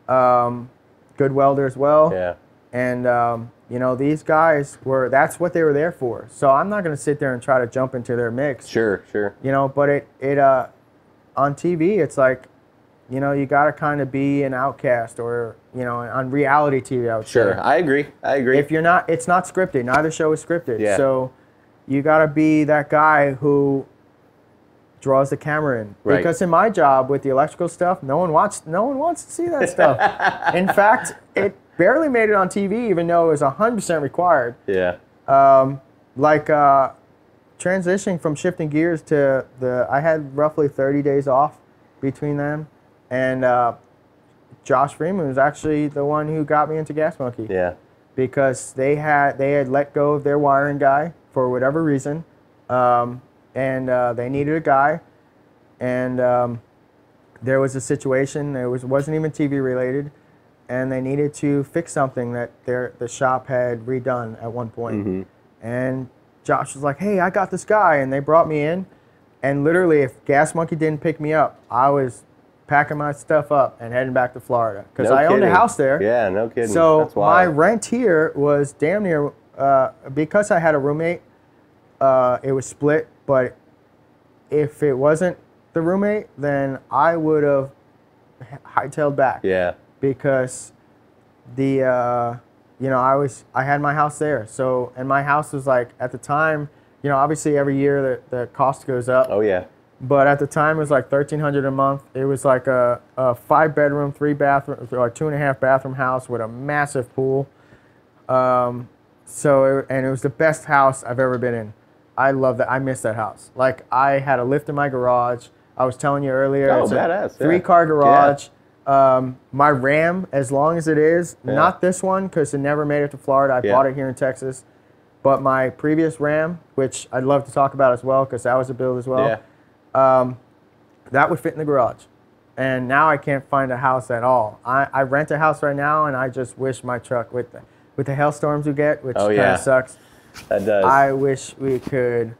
Um, good welder as well. yeah. And um, you know, these guys were that's what they were there for. So I'm not going to sit there and try to jump into their mix. Sure. Sure. You know, but it it uh on TV it's like you know, you got to kind of be an outcast or, you know, on reality TV I would Sure. say I agree. I agree. if you're not it's not scripted neither show is scripted Yeah. so you got to be that guy who draws the camera in Right. because in my job with the electrical stuff no one wants no one wants to see that stuff in fact it barely made it on tv even though it was 100% required yeah. um, like uh, transitioning from shifting gears to the i had roughly 30 days off between them and uh, josh freeman was actually the one who got me into gas monkey Yeah. because they had they had let go of their wiring guy for whatever reason, um, and uh, they needed a guy, and um, there was a situation. It was wasn't even TV related, and they needed to fix something that their the shop had redone at one point. Mhm. And Josh was like, "Hey, I got this guy," and they brought me in, and literally, if Gas Monkey didn't pick me up, I was packing my stuff up and heading back to Florida because No I owned a house there. Yeah. No kidding. So That's my rent here was damn near uh, because I had a roommate. Uh, it was split, but if it wasn't the roommate, then I would have hightailed back yeah. because the uh, you know I was I had my house there. So and my house was like at the time, you know, obviously every year the, the cost goes up. Oh yeah. But at the time, it was like thirteen hundred a month. It was like a, a five bedroom, three bathroom, or two and a half bathroom house with a massive pool. Um, so and it was the best house I've ever been in. I love that. I miss that house. Like I had a lift in my garage. I was telling you earlier. Oh, badass, yeah. Three car garage. Um, my Ram, as long as it is, Yeah. not this one because it never made it to Florida. I Yeah. bought it here in Texas. But my previous Ram, which I'd love to talk about as well because that was a build as well Yeah. um, that would fit in the garage. And now I can't find a house at all. I, I rent a house right now, and I just wish my truck with the with the hailstorms we get, which Oh, kind of yeah. sucks. That does. I wish we could,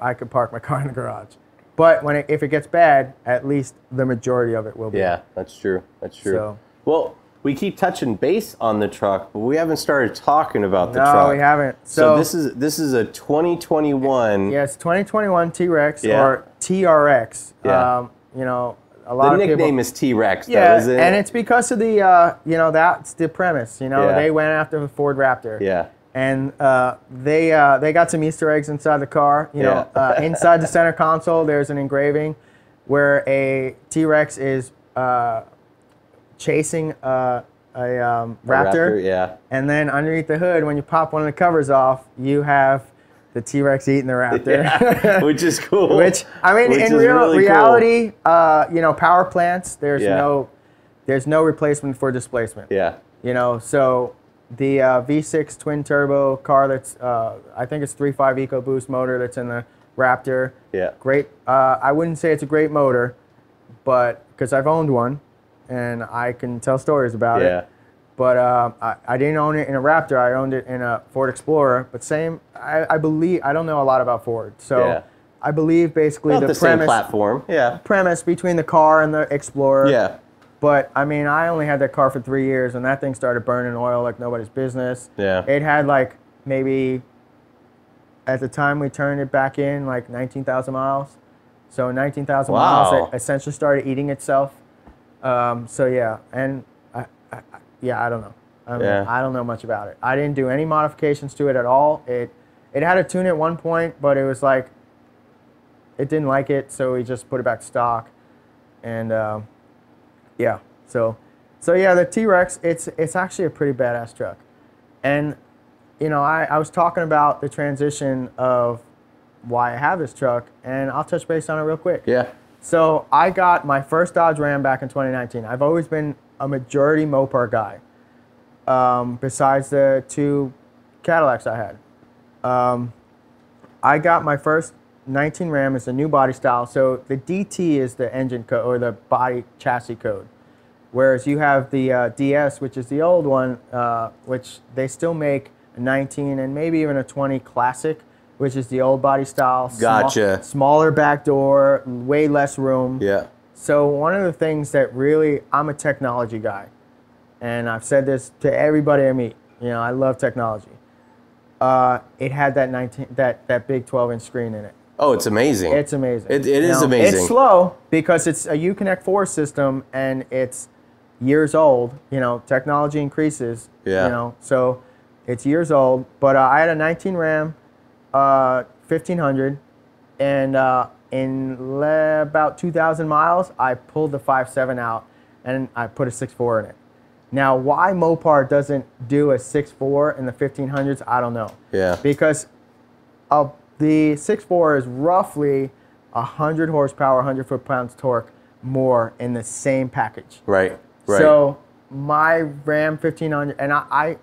I could park my car in the garage. But when it, if it gets bad, at least the majority of it will be. Yeah, that's true. That's true. So- Well, we keep touching base on the truck, but we haven't started talking about the no, truck. No, we haven't. So, So, this is this is a 2021. yes, 2021 T-Rex Yeah. or TRX. Yeah. Um, you know, a The lot of nickname people. is T Rex. yeah, though, isn't and it? it's because of the uh, you know that's the premise. You know, Yeah. they went after the Ford Raptor. yeah. and uh, they uh, they got some Easter eggs inside the car. You know, Yeah. uh, inside the center console, there's an engraving where a T-Rex is uh, chasing uh, a um, A raptor, Yeah. and then underneath the hood, when you pop one of the covers off, you have the T-Rex eating the raptor. Yeah, which is cool. Which I mean, Which in real really cool. reality, uh, you know, power plants, there's Yeah. no there's no replacement for displacement. Yeah. You know, so the uh, V6 twin turbo car that's uh, I think it's 3.5 EcoBoost motor that's in the Raptor. Yeah. Great. Uh, I wouldn't say it's a great motor, but because I've owned one, and I can tell stories about Yeah. it. But uh, I, I didn't own it in a Raptor. I owned it in a Ford Explorer. But same, I, I believe I don't know a lot about Ford, so Yeah. I believe basically About the, the, same premise platform. Yeah. premise between the car and the Explorer. Yeah. But I mean, I only had that car for three years, and that thing started burning oil like nobody's business. Yeah. It had like maybe at the time we turned it back in like 19,000 miles. So 19,000 miles, it essentially started eating itself. Um, so yeah, and yeah, I don't know. I, mean, Yeah. I don't know much about it. I didn't do any modifications to it at all. It it had a tune at one point, but it was like it didn't like it, so we just put it back stock. And um, yeah, so so yeah, the T Rex, it's it's actually a pretty badass truck. And you know, I, I was talking about the transition of why I have this truck, and I'll touch base on it real quick. Yeah. So I got my first Dodge Ram back in 2019. I've always been a majority Mopar guy, um, besides the two Cadillacs I had. Um, I got my first 19 Ram as a new body style. So the DT is the engine code or the body chassis code, whereas you have the uh, DS, which is the old one, uh, which they still make a 19 and maybe even a 20 Classic, which is the old body style. small- Gotcha. smaller back door, way less room. Yeah. So one of the things that really, I'm a technology guy, and I've said this to everybody I meet. You know, I love technology. Uh, it had that 19, that that big 12 inch screen in it. Oh, it's amazing. It's amazing. It- it is Now, amazing. It's slow because it's a Uconnect 4 system and it's years old. You know, technology increases. Yeah. You know, so it's years old. But uh, I had a 19 Ram, uh, 1500, and uh, in about 2,000 miles, I pulled the 5.7 out and I put a 6.4 in it. Now, why Mopar doesn't do a 6.4 in the 1500s, I don't know yeah. because uh, the 6.4 is roughly 100 horsepower, 100 foot pounds torque more in the same package. Right. Right. So my Ram 1500, and I, I,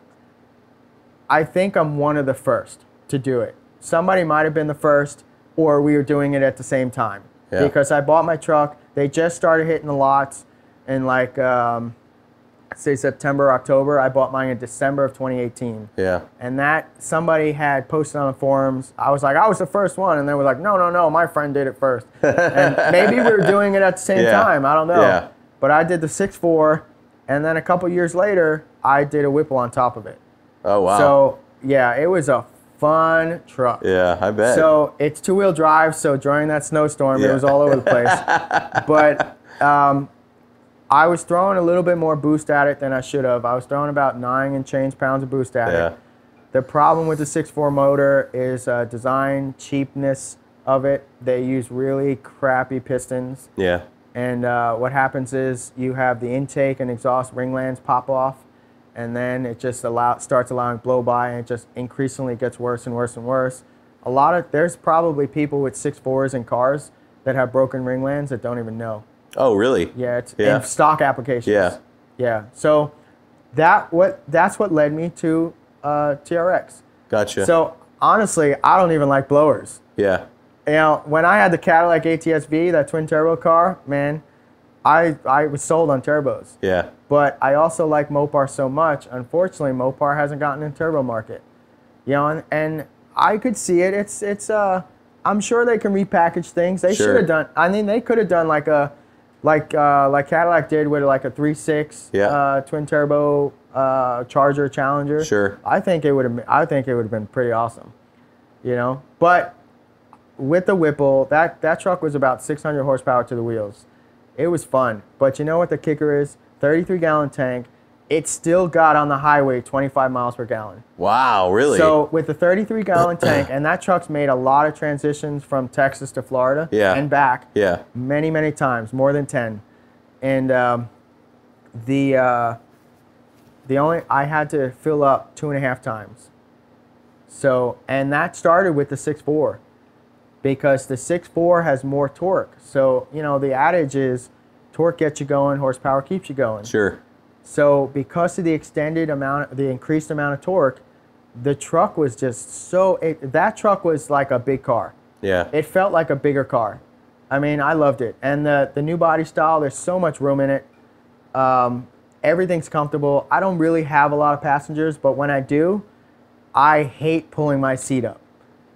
I think I'm one of the first to do it. Somebody might have been the first, or we were doing it at the same time. Yeah. Because I bought my truck, they just started hitting the lots in like, um, say September, October. I bought mine in December of 2018 yeah. and that somebody had posted on the forums. I was like, I was the first one, and they were like, No, no, no, my friend did it first. and maybe we were doing it at the same Yeah. time. I don't know. Yeah. But I did the six four, and then a couple years later, I did a Whipple on top of it. Oh wow. So yeah, it was a fun truck. yeah, I bet. So it's two wheel drive. So during that snowstorm, Yeah. it was all over the place. but um, I was throwing a little bit more boost at it than I should have. I was throwing about nine and change pounds of boost at yeah. it. The problem with the 6.4 motor is uh, design cheapness of it. They use really crappy pistons. Yeah. And uh, what happens is you have the intake and exhaust ringlands pop off, and then it just allow, starts allowing blow by, and it just increasingly gets worse and worse and worse. A lot of there's probably people with six fours in cars that have broken ringlands that don't even know. Oh really? Yeah, it's Yeah. in stock applications. Yeah. yeah. So that what that's what led me to uh, TRX. Gotcha. So honestly, I don't even like blowers. yeah. You know, when I had the Cadillac ATS-V, that twin turbo car, man, I I was sold on turbos. Yeah. But I also like Mopar so much. Unfortunately, Mopar hasn't gotten in turbo market. You know, and, and I could see it. It's it's uh I'm sure they can repackage things. They Sure. should have done I mean they could have done like a like uh, like Cadillac did with like a 3.6 Yeah. uh, twin turbo uh, Charger Challenger. Sure. I think it would have. I think it would have been pretty awesome. You know, but with the Whipple, that that truck was about 600 horsepower to the wheels. It was fun, but you know what the kicker is? 33 gallon tank. It still got on the highway 25 miles per gallon. Wow, really? So with the 33 gallon tank, and that truck's made a lot of transitions from Texas to Florida Yeah. and back yeah. many many times, more than 10. And um, the uh, the only I had to fill up two and a half times. So and that started with the 6.4 because the 6.4 has more torque. So you know the adage is torque gets you going, horsepower keeps you going. Sure. So because of the extended amount, the increased amount of torque, the truck was just so. It, that truck was like a big car. Yeah. It felt like a bigger car. I mean, I loved it, and the the new body style. There's so much room in it. Um, everything's comfortable. I don't really have a lot of passengers, but when I do, I hate pulling my seat up.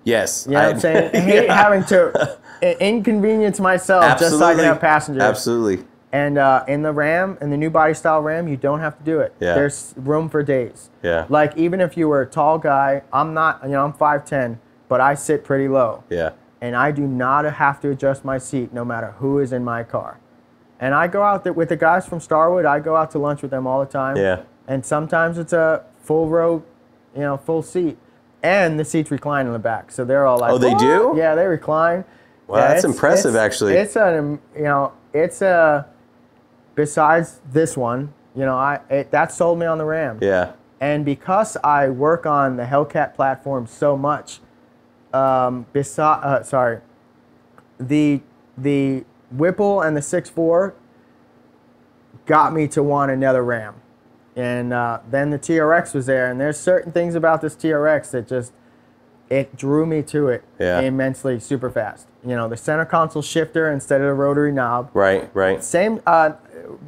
yes. You know what I'm saying? I hate Yeah. having to inconvenience myself just so I can have passengers. Absolutely. And uh, in the Ram, in the new body style Ram, you don't have to do it. Yeah. There's room for days. Yeah. Like even if you were a tall guy, I'm not. You know, I'm 5'10", but I sit pretty low, Yeah. and I do not have to adjust my seat no matter who is in my car. And I go out there with the guys from Starwood. I go out to lunch with them all the time. Yeah. And sometimes it's a full row, you know, full seat, and the seats recline in the back. So they're all like, Oh, they "What?" do? Yeah, they recline. Wow, Yeah, that's impressive, actually. It's an, you know, it's a. Besides this one, you know, I it, that sold me on the Ram. Yeah. And because I work on the Hellcat platform so much, um, besi- uh, sorry, the the Whipple and the 6.4 got me to want another Ram. And uh, then the TRX was there, and there's certain things about this TRX that just it drew me to it Yeah. immensely, super fast. You know, the center console shifter instead of the rotary knob. Right. Right. Same, uh,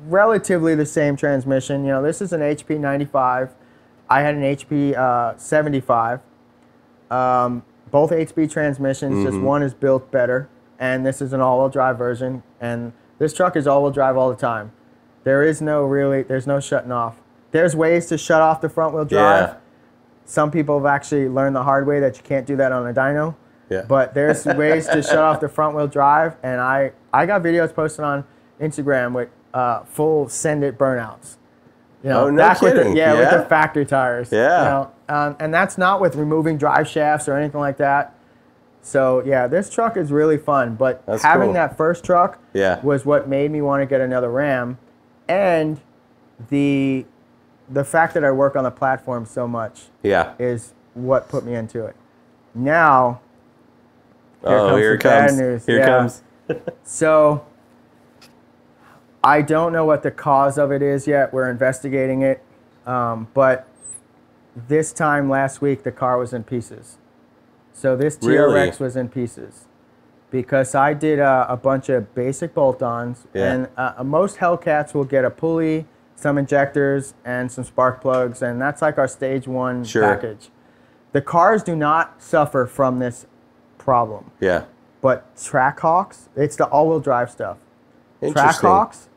relatively the same transmission. You know, this is an HP 95. I had an HP uh, 75. Um, both HP transmissions, just one is built better, and this is an all-wheel drive version. And this truck is all-wheel drive all the time. There is no really, there's no shutting off. There's ways to shut off the front-wheel drive. Yeah. Some people have actually learned the hard way that you can't do that on a dyno. Yeah. But there's ways to shut off the front wheel drive, and I I got videos posted on Instagram with uh, full send it burnouts. You know, Oh, no back with kidding. the, yeah, with the factory tires. Yeah. You know, um, and that's not with removing drive shafts or anything like that. So yeah, this truck is really fun. But That's having cool. that first truck Yeah. was what made me want to get another Ram, and the the fact that I work on the platform so much Yeah. is what put me into it. Now, Here oh, comes here the it bad comes. news. Here Yeah. comes. so I don't know what the cause of it is yet. We're investigating it. Um, but this time last week, the car was in pieces. So this TRX Really? was in pieces because I did a, a bunch of basic bolt-ons, Yeah. and uh, most Hellcats will get a pulley, some injectors, and some spark plugs, and that's like our stage one Sure. package. The cars do not suffer from this problem, Yeah. but Trackhawks, it's the all-wheel drive stuff. Trackhawks,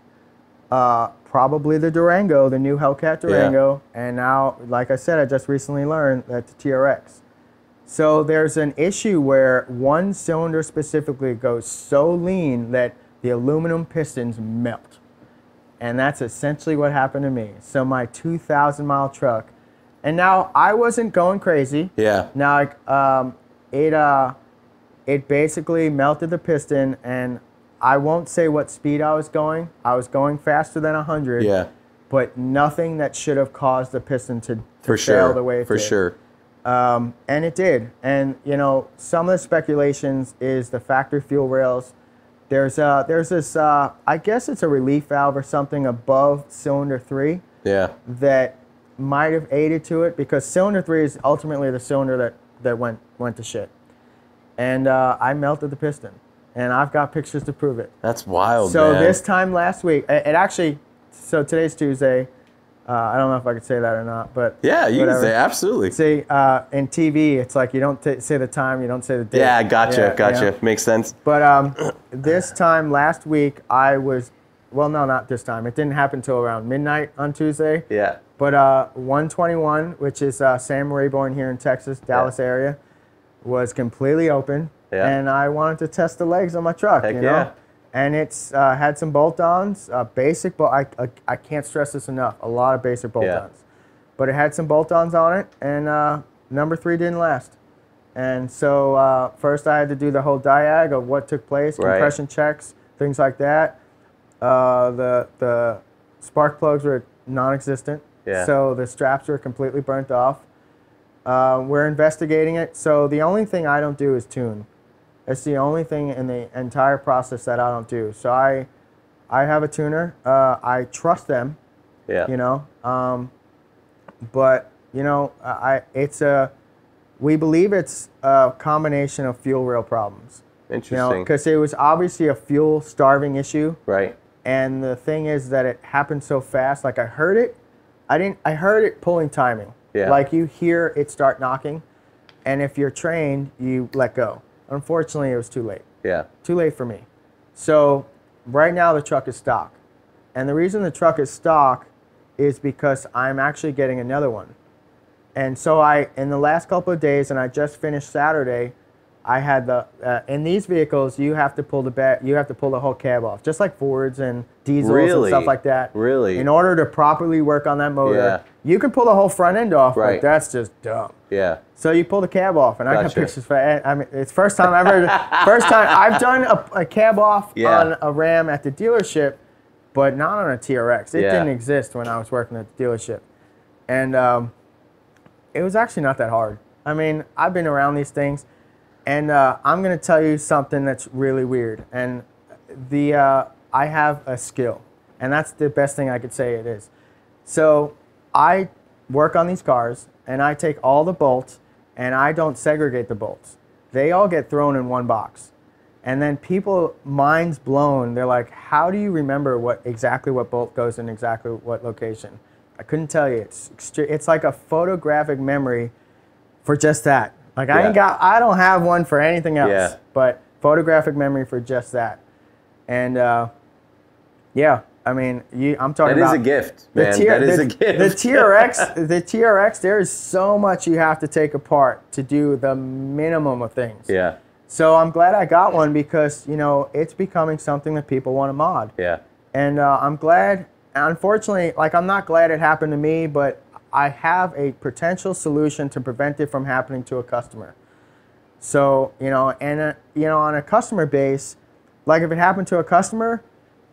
uh, probably the Durango, the new Hellcat Durango, and now, like I said, I just recently learned that the TRX. So there's an issue where one cylinder specifically goes so lean that the aluminum pistons melt. And that's essentially what happened to me. So my 2,000 mile truck, and now I wasn't going crazy. Yeah. Now, um, it uh, it basically melted the piston, and I won't say what speed I was going. I was going faster than 100. Yeah. But nothing that should have caused the piston to, to For fail sure. the way it For did. sure. Um, and it did. And you know, some of the speculations is the factory fuel rails. There's uh, there's this uh, I guess it's a relief valve or something above cylinder three Yeah. that might have aided to it because cylinder three is ultimately the cylinder that, that went went to shit. And uh, I melted the piston, and I've got pictures to prove it. That's wild, So man. this time last week, it, it actually, so today's Tuesday. Uh, I don't know if I could say that or not, but yeah, you whatever. can say absolutely. See, uh, in TV, it's like you don't t- say the time, you don't say the date. Yeah, gotcha, Yeah, gotcha. yeah. Makes sense. But um, this time last week, I was well, no, not this time. It didn't happen until around midnight on Tuesday. Yeah. But uh, 121, which is uh, Sam Rayburn here in Texas, Dallas area, was completely open. Yeah. And I wanted to test the legs on my truck, Heck you know? yeah. And it's uh, had some bolt-ons, uh, basic, but I, I, I can't stress this enough. A lot of basic bolt-ons. yeah. But it had some bolt-ons on it, and uh, number three didn't last. And so uh, first I had to do the whole diag of what took place, Right. compression checks, things like that. Uh, the the spark plugs were non-existent, Yeah. so the straps were completely burnt off. Uh, we're investigating it. So the only thing I don't do is tune. It's the only thing in the entire process that I don't do. So I, I have a tuner. Uh, I trust them. Yeah. You know, um, but you know, I it's a. We believe it's a combination of fuel rail problems. You know, Interesting. because it was obviously a fuel starving issue. right. And the thing is that it happened so fast. Like I heard it, I didn't. I heard it pulling timing. Yeah. Like you hear it start knocking, and if you're trained, you let go. Unfortunately, it was too late. Yeah. Too late for me. So right now the truck is stock, and the reason the truck is stock is because I'm actually getting another one. And so I, in the last couple of days, and I just finished Saturday, I had the uh, in these vehicles you have to pull the back, you have to pull the whole cab off, just like Fords and diesels Really? and stuff like that. Really? In order to properly work on that motor, Yeah. you can pull the whole front end off, Right. but that's just dumb. Yeah. So you pull the cab off, and I got pictures for. I mean, it's first time I've ever. first time I've done a, a cab off Yeah. on a Ram at the dealership, but not on a TRX. It Yeah. didn't exist when I was working at the dealership, and um, it was actually not that hard. I mean, I've been around these things, and uh, I'm gonna tell you something that's really weird. And the uh, I have a skill, and that's the best thing I could say it is. So I work on these cars, and I take all the bolts, and I don't segregate the bolts. They all get thrown in one box. And then people, minds blown, they're like, "How do you remember what exactly what bolt goes in exactly what location?" I couldn't tell you. It's it's like a photographic memory for just that. Like I Yeah. ain't got, I don't have one for anything else, Yeah. but photographic memory for just that. And uh, yeah, I mean, you, I'm talking That is about a gift, the man. T- that is the, a gift. The TRX, the TRX, there is so much you have to take apart to do the minimum of things. yeah. So I'm glad I got one because you know it's becoming something that people want to mod, Yeah. and uh, I'm glad. Unfortunately, like I'm not glad it happened to me, but I have a potential solution to prevent it from happening to a customer. So you know, and uh, you know, on a customer base, like if it happened to a customer,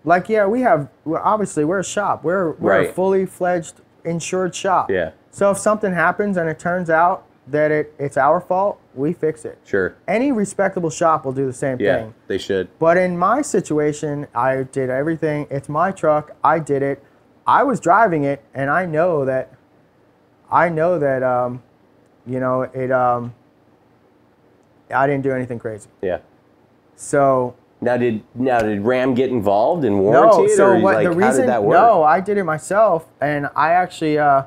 like yeah, we have we're, obviously we're a shop, we're we're a fully fledged insured shop. Yeah. So if something happens and it turns out that it, it's our fault, we fix it. Sure. Any respectable shop will do the same Yeah. thing. They should. But in my situation, I did everything. It's my truck. I did it. I was driving it, and I know that. I know that. Um, you know it. Um, I didn't do anything crazy. Yeah. So Now did now did Ram get involved and no. warranty it, So or what like the how reason? did that work? No, I did it myself, and I actually. Uh,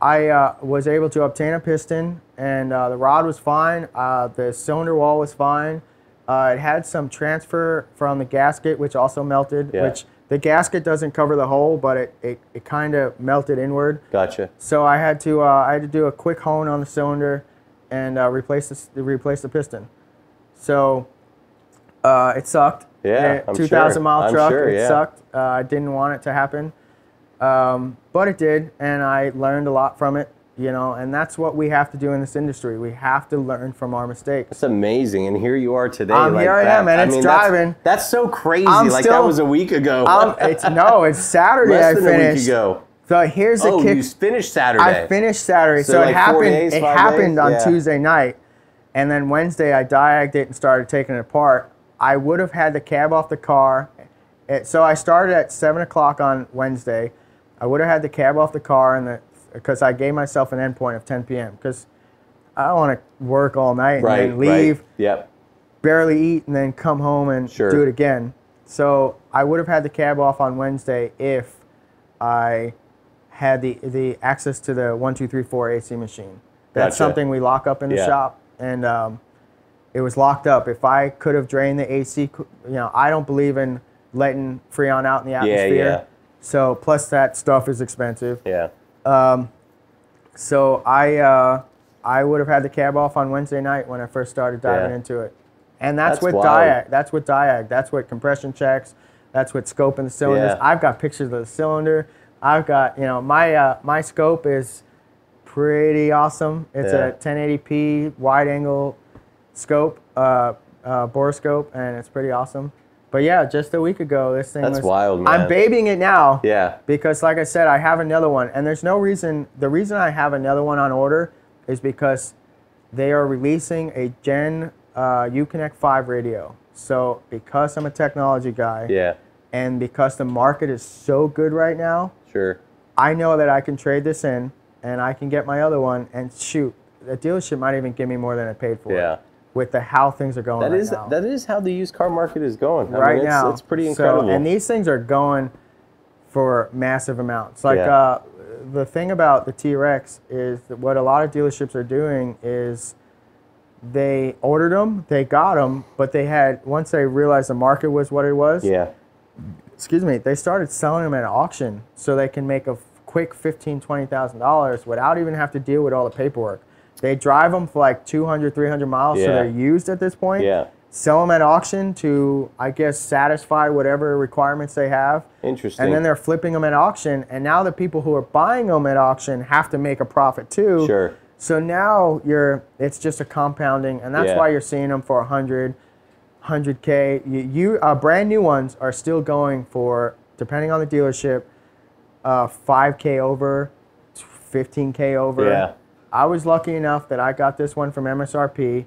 I uh, was able to obtain a piston, and uh, the rod was fine. Uh, the cylinder wall was fine. Uh, it had some transfer from the gasket, which also melted. Yeah. Which the gasket doesn't cover the hole, but it, it, it kind of melted inward. Gotcha. So I had to uh, I had to do a quick hone on the cylinder, and uh, replace the replace the piston. So uh, it sucked. Yeah, I'm two thousand sure. mile truck. sure, it sucked. Uh, I didn't want it to happen, um, but it did, and I learned a lot from it. You know, and that's what we have to do in this industry. We have to learn from our mistakes. it's amazing. And here you are today. Um, like here I that. am, and it's mean, driving. That's, that's so crazy. I'm like that still- was a week ago. Um, it's no, it's Saturday. Less I than a week finished. ago. So here's the oh, kick. you finished Saturday. I finished Saturday, So so, like it happened. days, it happened days? on Yeah. Tuesday night, and then Wednesday I diagged it and started taking it apart. I would have had the cab off the car. It, so I started at seven o'clock on Wednesday. I would have had the cab off the car, and because I gave myself an endpoint of 10 p.m. because I don't want to work all night right. and then leave, Right. Yep. barely eat, and then come home and Sure. do it again. So I would have had the cab off on Wednesday if I had the the access to the one two three four AC machine. That's Gotcha. something we lock up in the Yeah. shop, and um, it was locked up. If I could have drained the AC, you know, I don't believe in letting Freon out in the atmosphere. Yeah, yeah. So plus that stuff is expensive. Yeah. So I uh, I would have had the cab off on Wednesday night when I first started diving Yeah. into it, and that's, That's with wild. diag. That's with diag. That's with compression checks. That's with scope in the cylinders. Yeah. I've got pictures of the cylinder. I've got you know my uh, my scope is pretty awesome. It's Yeah. a 1080p wide angle scope, uh, uh, borescope, and it's pretty awesome. But yeah, just a week ago, this thing That's was. wild, I'm babying it now Yeah. because like i said i have another one and there's no reason the reason i have another one on order is because they are releasing a gen uh, uconnect 5 radio so because i'm a technology guy Yeah. and because the market is so good right now Sure. i know that i can trade this in and i can get my other one and shoot the dealership might even give me more than i paid for Yeah. it with the how things are going That right is now that is how the used car market is going. I right mean, it's, now. it's pretty So- incredible. and these things are going for massive amounts. Like Yeah. uh, the thing about the T-Rex is that what a lot of dealerships are doing is they ordered them, they got them, but they had once they realized the market was what it was. yeah. Excuse me. They started selling them at auction so they can make a quick fifteen, twenty thousand dollars without even have to deal with all the paperwork. They drive them for like 200, 300 miles, so they're used at this point Yeah. sell them at auction to, I guess, satisfy whatever requirements they have. Interesting. And then they're flipping them at auction. And now the people who are buying them at auction have to make a profit too. Sure. So now you're, it's just a compounding, and that's Yeah. why you're seeing them for 100, 100K. You, you uh, brand new ones are still going for, depending on the dealership, uh, 5K over, 15K over. Yeah. I was lucky enough that I got this one from MSRP,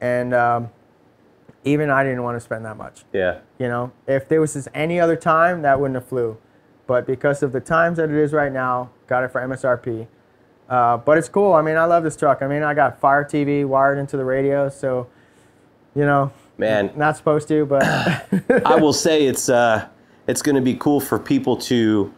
and um, even I didn't want to spend that much. Yeah. You know, if there was just any other time, that wouldn't have flew. But because of the times that it is right now, got it for MSRP. Uh, but it's cool. I mean, I love this truck. I mean, I got Fire TV wired into the radio, so you know, Man, not supposed to, but I will say it's uh, it's going to be cool for people to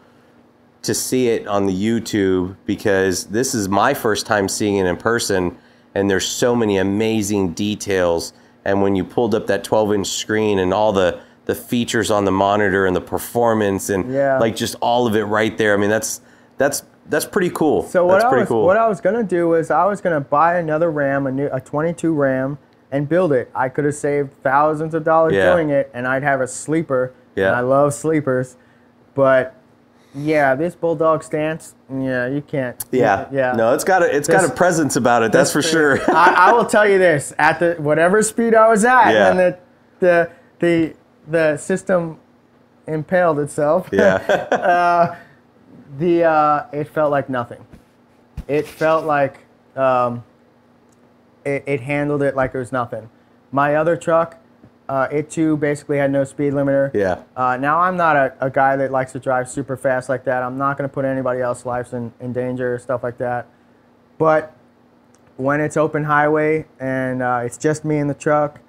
to see it on the YouTube because this is my first time seeing it in person, and there's so many amazing details. And when you pulled up that 12 inch screen and all the the features on the monitor and the performance and Yeah. like just all of it right there. I mean, that's that's that's pretty cool. So what that's I was cool. what I was gonna do is I was gonna buy another RAM, a new a 22 RAM, and build it. I could have saved thousands of dollars Yeah. doing it, and I'd have a sleeper. Yeah. And I love sleepers, but yeah, this bulldog stance, yeah, you can't. yeah, yeah. No, it's got a it's got a presence about it. That's for sure. I, I will tell you this: at the whatever speed I was at, Yeah. and the the the the system impaled itself. yeah. the uh, it felt like nothing. It felt like um, it, it handled it like it was nothing. My other truck, uh, it too basically had no speed limiter. Yeah. Uh, now I'm not a, a guy that likes to drive super fast like that. I'm not going to put anybody else's lives in, in danger, stuff like that. But when it's open highway and uh, it's just me in the truck,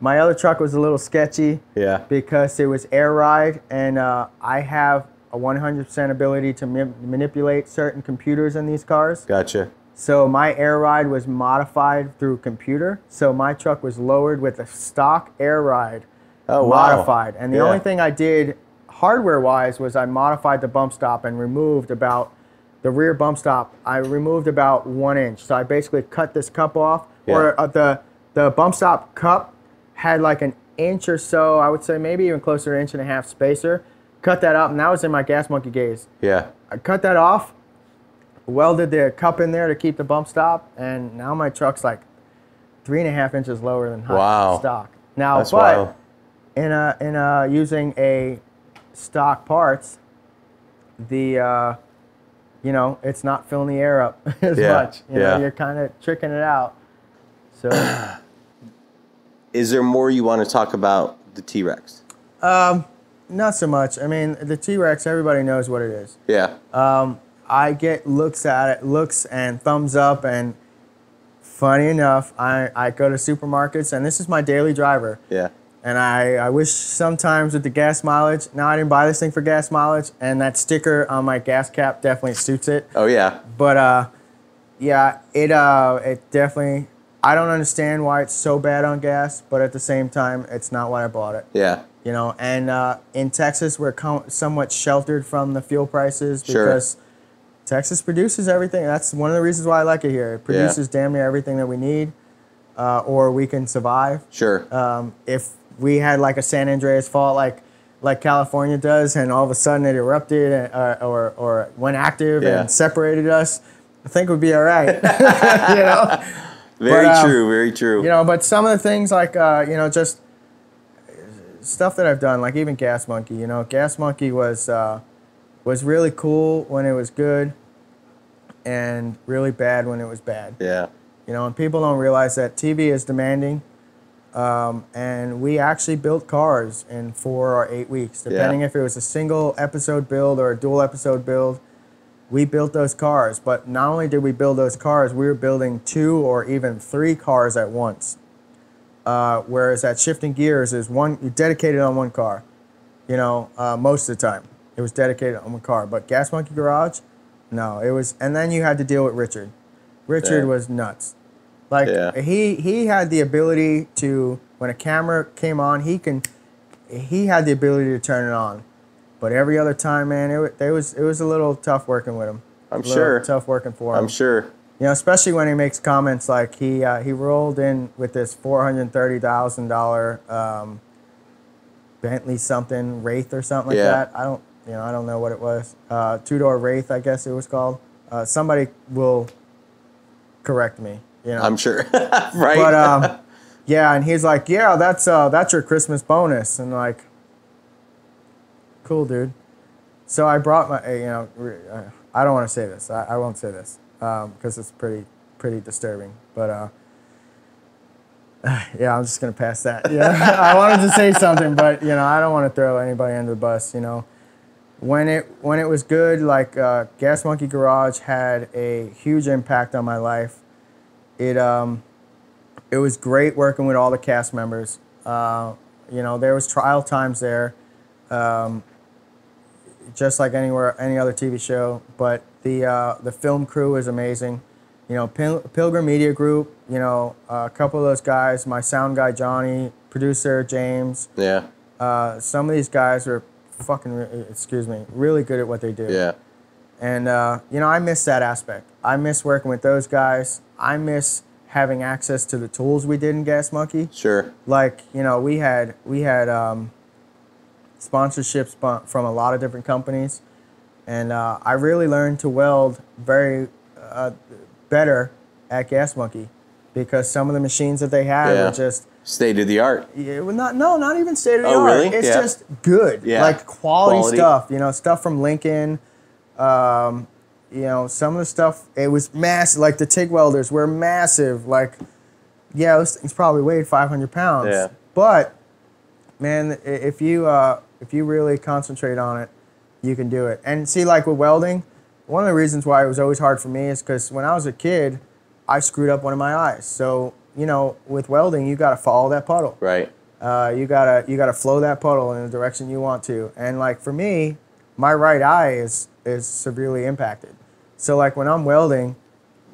my other truck was a little sketchy Yeah. because it was air ride, and uh, I have a 100% ability to ma- manipulate certain computers in these cars. Gotcha. So my air ride was modified through computer. So my truck was lowered with a stock air ride Oh, wow. modified. And the Yeah. only thing I did hardware wise was I modified the bump stop and removed about the rear bump stop. I removed about one inch. So I basically cut this cup off, Yeah. or uh, the the bump stop cup had like an inch or so. I would say maybe even closer to an inch and a half spacer. Cut that up, and that was in my gas monkey gaze. Yeah. I cut that off, welded the cup in there to keep the bump stop, and now my truck's like three and a half inches lower than Wow. stock. Now, That's but wild. in a in a using a stock parts, the uh, you know it's not filling the air up as Yeah, much. You yeah. know, you're kind of tricking it out. So Is there more you want to talk about the T Rex? Um, not so much. I mean, the T Rex, everybody knows what it is. Yeah. I get looks at it, looks and thumbs up, and funny enough, I, I go to supermarkets, and this is my daily driver. yeah. And I, I wish sometimes with the gas mileage, now I didn't buy this thing for gas mileage, and that sticker on my gas cap definitely suits it. Oh yeah. But uh, yeah, it uh, it definitely. I don't understand why it's so bad on gas, but at the same time, it's not why I bought it. Yeah. You know, and uh, in Texas, we're somewhat sheltered from the fuel prices Sure. Texas produces everything. That's one of the reasons why I like it here. It produces damn near everything that we need, uh, or we can survive. Sure. Um, if we had like a San Andreas fault, like like California does, and all of a sudden it erupted and, uh, or or went active Yeah. and separated us, I think we'd be all right. you know, very but, um, true. Very true. you know. But some of the things like uh, you know just stuff that I've done, like even Gas Monkey. You know, Gas Monkey was uh, was really cool when it was good, and really bad when it was bad. yeah. You know, and people don't realize that TV is demanding. Um, and we actually built cars in four or eight weeks, depending Yeah. if it was a single episode build or a dual episode build. We built those cars, but not only did we build those cars, we were building two or even three cars at once. Uh, whereas at Shifting Gears is one you dedicated on one car. You know, uh, most of the time it was dedicated on one car. But Gas Monkey Garage, no, it was. And then you had to deal with Richard. Richard Yeah. was nuts. Like Yeah. he he had the ability to when a camera came on, he can he had the ability to turn it on. But every other time, man, it, it was it was a little tough working with him. I'm A sure. tough working for him. I'm sure. You know, especially when he makes comments like he uh, he rolled in with this four hundred thirty thousand dollar um, Bentley something Wraith or something like Yeah. that. I don't you know I don't know what it was. Uh, Two door Wraith, I guess it was called. Uh, somebody will correct me. You know, I'm sure. right. but um, yeah, and he's like, yeah, that's uh, that's your Christmas bonus, and like, cool, dude. So I brought my, uh, you know, uh, I don't want to say this. I, I won't say this because it's pretty pretty disturbing. But uh, yeah, I'm just gonna pass that. Yeah, I wanted to say something, but you know, I don't want to throw anybody under the bus. You know, when it when it was good, like uh, Gas Monkey Garage had a huge impact on my life. It um, it was great working with all the cast members. Uh, you know, there was trial times there, um, just like anywhere any other TV show. But the uh, the film crew is amazing. You know, Pil- Pilgrim Media Group. You know, a couple of those guys. My sound guy Johnny, producer James. yeah. Uh, some of these guys are fucking. re- Excuse me, really good at what they do. Yeah. And uh, you know, I miss that aspect. I miss working with those guys. I miss having access to the tools we did in Gas Monkey. Sure. Like you know, we had we had um, sponsorships from a lot of different companies, and uh, I really learned to weld very uh, better at Gas Monkey because some of the machines that they had Yeah. were just State of the art. yeah, well, not no, not even state of the Oh, art. really? It's Yeah. just good, Yeah. like quality, Quality. stuff. You know, stuff from Lincoln. Um, you know, some of the stuff it was massive. Like the TIG welders were massive. Like, yeah, those things probably weighed 500 pounds. Yeah. But man, if you uh, if you really concentrate on it, you can do it. And see, like with welding, one of the reasons why it was always hard for me is because when I was a kid, I screwed up one of my eyes. So you know, with welding, you got to follow that puddle Right. uh, you gotta you gotta flow that puddle in the direction you want to. And like for me, my right eye is is severely impacted. So like when I'm welding,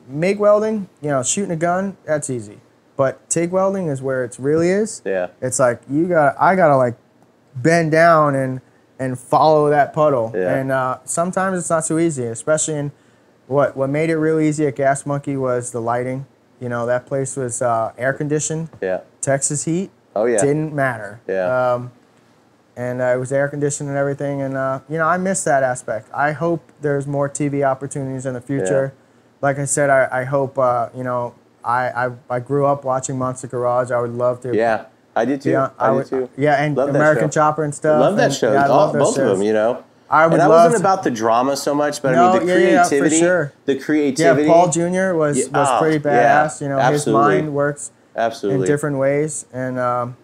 MIG welding, you know, shooting a gun, that's easy. But TIG welding is where it really is. Yeah. It's like you got I gotta like bend down and and follow that puddle. Yeah. And uh, sometimes it's not so easy, especially in what what made it real easy at Gas Monkey was the lighting. You know, that place was uh, air conditioned. Yeah. Texas heat Oh yeah. didn't matter. Yeah. Um, and uh, it was air conditioned and everything. And, uh, you know, I miss that aspect. I hope there's more TV opportunities in the future. Yeah. Like I said, I, I hope, uh, you know, I, I, I grew up watching Monster Garage. I would love to. yeah. I did too. be on- I, did would- too. Yeah, and Love American. Chopper and stuff. Love that and- show. Yeah, I All, love both of them, you know. I would and that wasn't about the drama so much, but I mean the yeah, yeah, for creativity, sure. the creativity. Yeah. Paul Jr. was, Yeah, was oh, pretty yeah, badass. you know, absolutely. his mind works Absolutely. in different ways. And, um,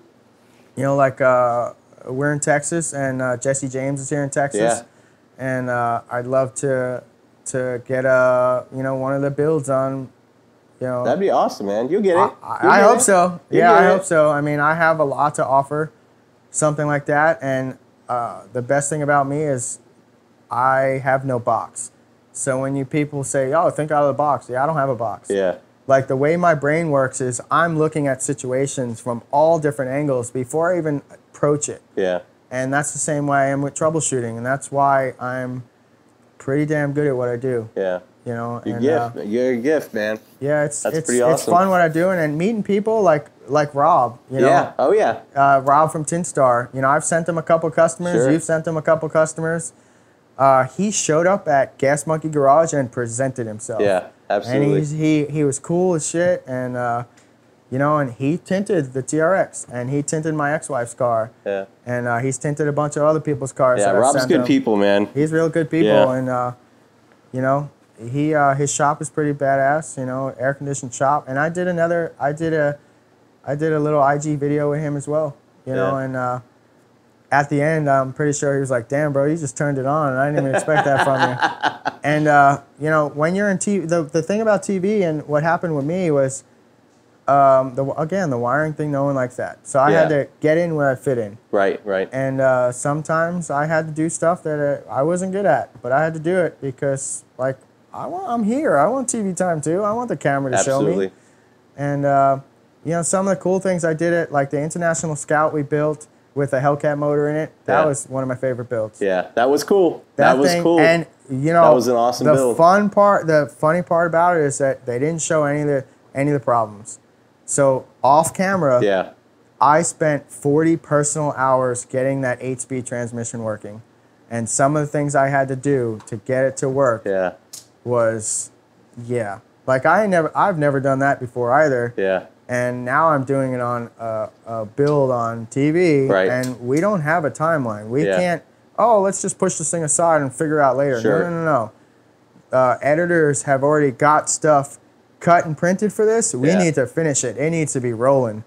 you know, like uh, we're in Texas and uh, Jesse James is here in Texas. Yeah. And uh, I'd love to to get a, you know, one of the builds on, you know. That'd be awesome, man. You'll get it. I, I hope it. so. You'll yeah, I it. hope so. I mean, I have a lot to offer, something like that. And uh, the best thing about me is I have no box. So when you people say, "Oh, think out of the box," yeah, I don't have a box. Yeah. Like the way my brain works is I'm looking at situations from all different angles before I even approach it. Yeah. And that's the same way I am with troubleshooting, and that's why I'm pretty damn good at what I do. Yeah. You know, Your and, gift. uh, You're a gift, man. yeah, it's That's it's pretty it's fun what I do, and, and meeting people like like Rob. You know, yeah. Oh yeah. uh, Rob from Tinstar. You know, I've sent him a couple customers. Sure. You've sent him a couple customers. Uh, he showed up at Gas Monkey Garage and presented himself. Yeah. And Absolutely. he's, he he was cool as shit, and uh, you know, and he tinted the TRX, and he tinted my ex-wife's car, yeah. and uh, he's tinted a bunch of other people's cars. Yeah. Rob's good him. people, man. He's real good people, Yeah. and uh, you know, he uh, his shop is pretty badass. You know, air conditioned shop, and I did another. I did a, I did a little IG video with him as well. You know, Yeah. and uh, at the end, I'm pretty sure he was like, "Damn, bro, you just turned it on, and I didn't even expect that from you." And uh, you know, when you're in TV, the the thing about TV and what happened with me was. Um, the, again, the wiring thing, no one likes that. So I had to get in where I fit in Right. Right. and uh, sometimes I had to do stuff that uh, I wasn't good at, but I had to do it because like I want, I'm here. I want TV time too. I want the camera to show me. Absolutely. And uh, you know, some of the cool things I did it, like the International Scout we built with a Hellcat motor in it. That Yeah. was one of my favorite builds. Yeah. That was cool. That, was thing- cool. And you know, That was an awesome the build. fun part, the funny part about it is that they didn't show any of the any of the problems. So off camera, yeah. I spent 40 personal hours getting that eight speed transmission working. And some of the things I had to do to get it to work Yeah. was, yeah. Like I never, I've never done that before either. Yeah. And now I'm doing it on a, a build on TV. Right. And we don't have a timeline. We Yeah. can't, oh, let's just push this thing aside and figure out later. Sure. No, no, no, no. Uh, editors have already got stuff cut and printed for this. We Yeah. need to finish it. It needs to be rolling.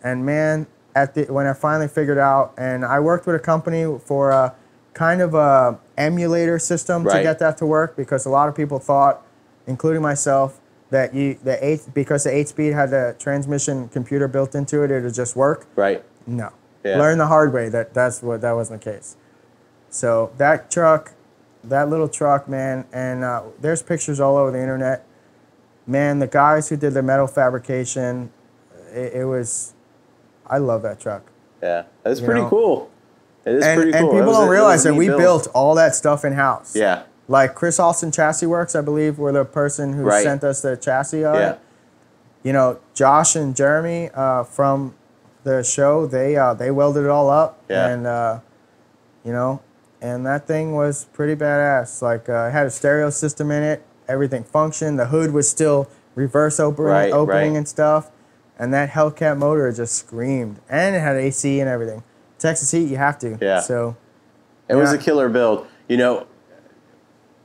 And man, at the when I finally figured out, and I worked with a company for a kind of a emulator system to get that to work because a lot of people thought, including myself, that you the eight because the eight speed had the transmission computer built into it, it would just work. Right. No. Yeah. Learn the hard way that that's what that wasn't the case. So that truck, that little truck, man, and uh, there's pictures all over the internet. Man, the guys who did the metal fabrication, it, it was, I love that truck. Yeah. That's You pretty know? cool. It is And, pretty cool. That people don't realize that we built all that stuff in house. Yeah. Like Chris Alston Chassis Works, I believe, were the person who Right. sent us the chassis on Yeah. it. You know, Josh and Jeremy uh, from the show, they uh, they welded it all up, Yeah. and uh, you know, and that thing was pretty badass. Like uh, it had a stereo system in it, everything functioned. The hood was still reverse opening, Right, opening right. and stuff, and that Hellcat motor just screamed, and it had AC and everything. Texas heat, you have to. Yeah. So It was a killer build. You know,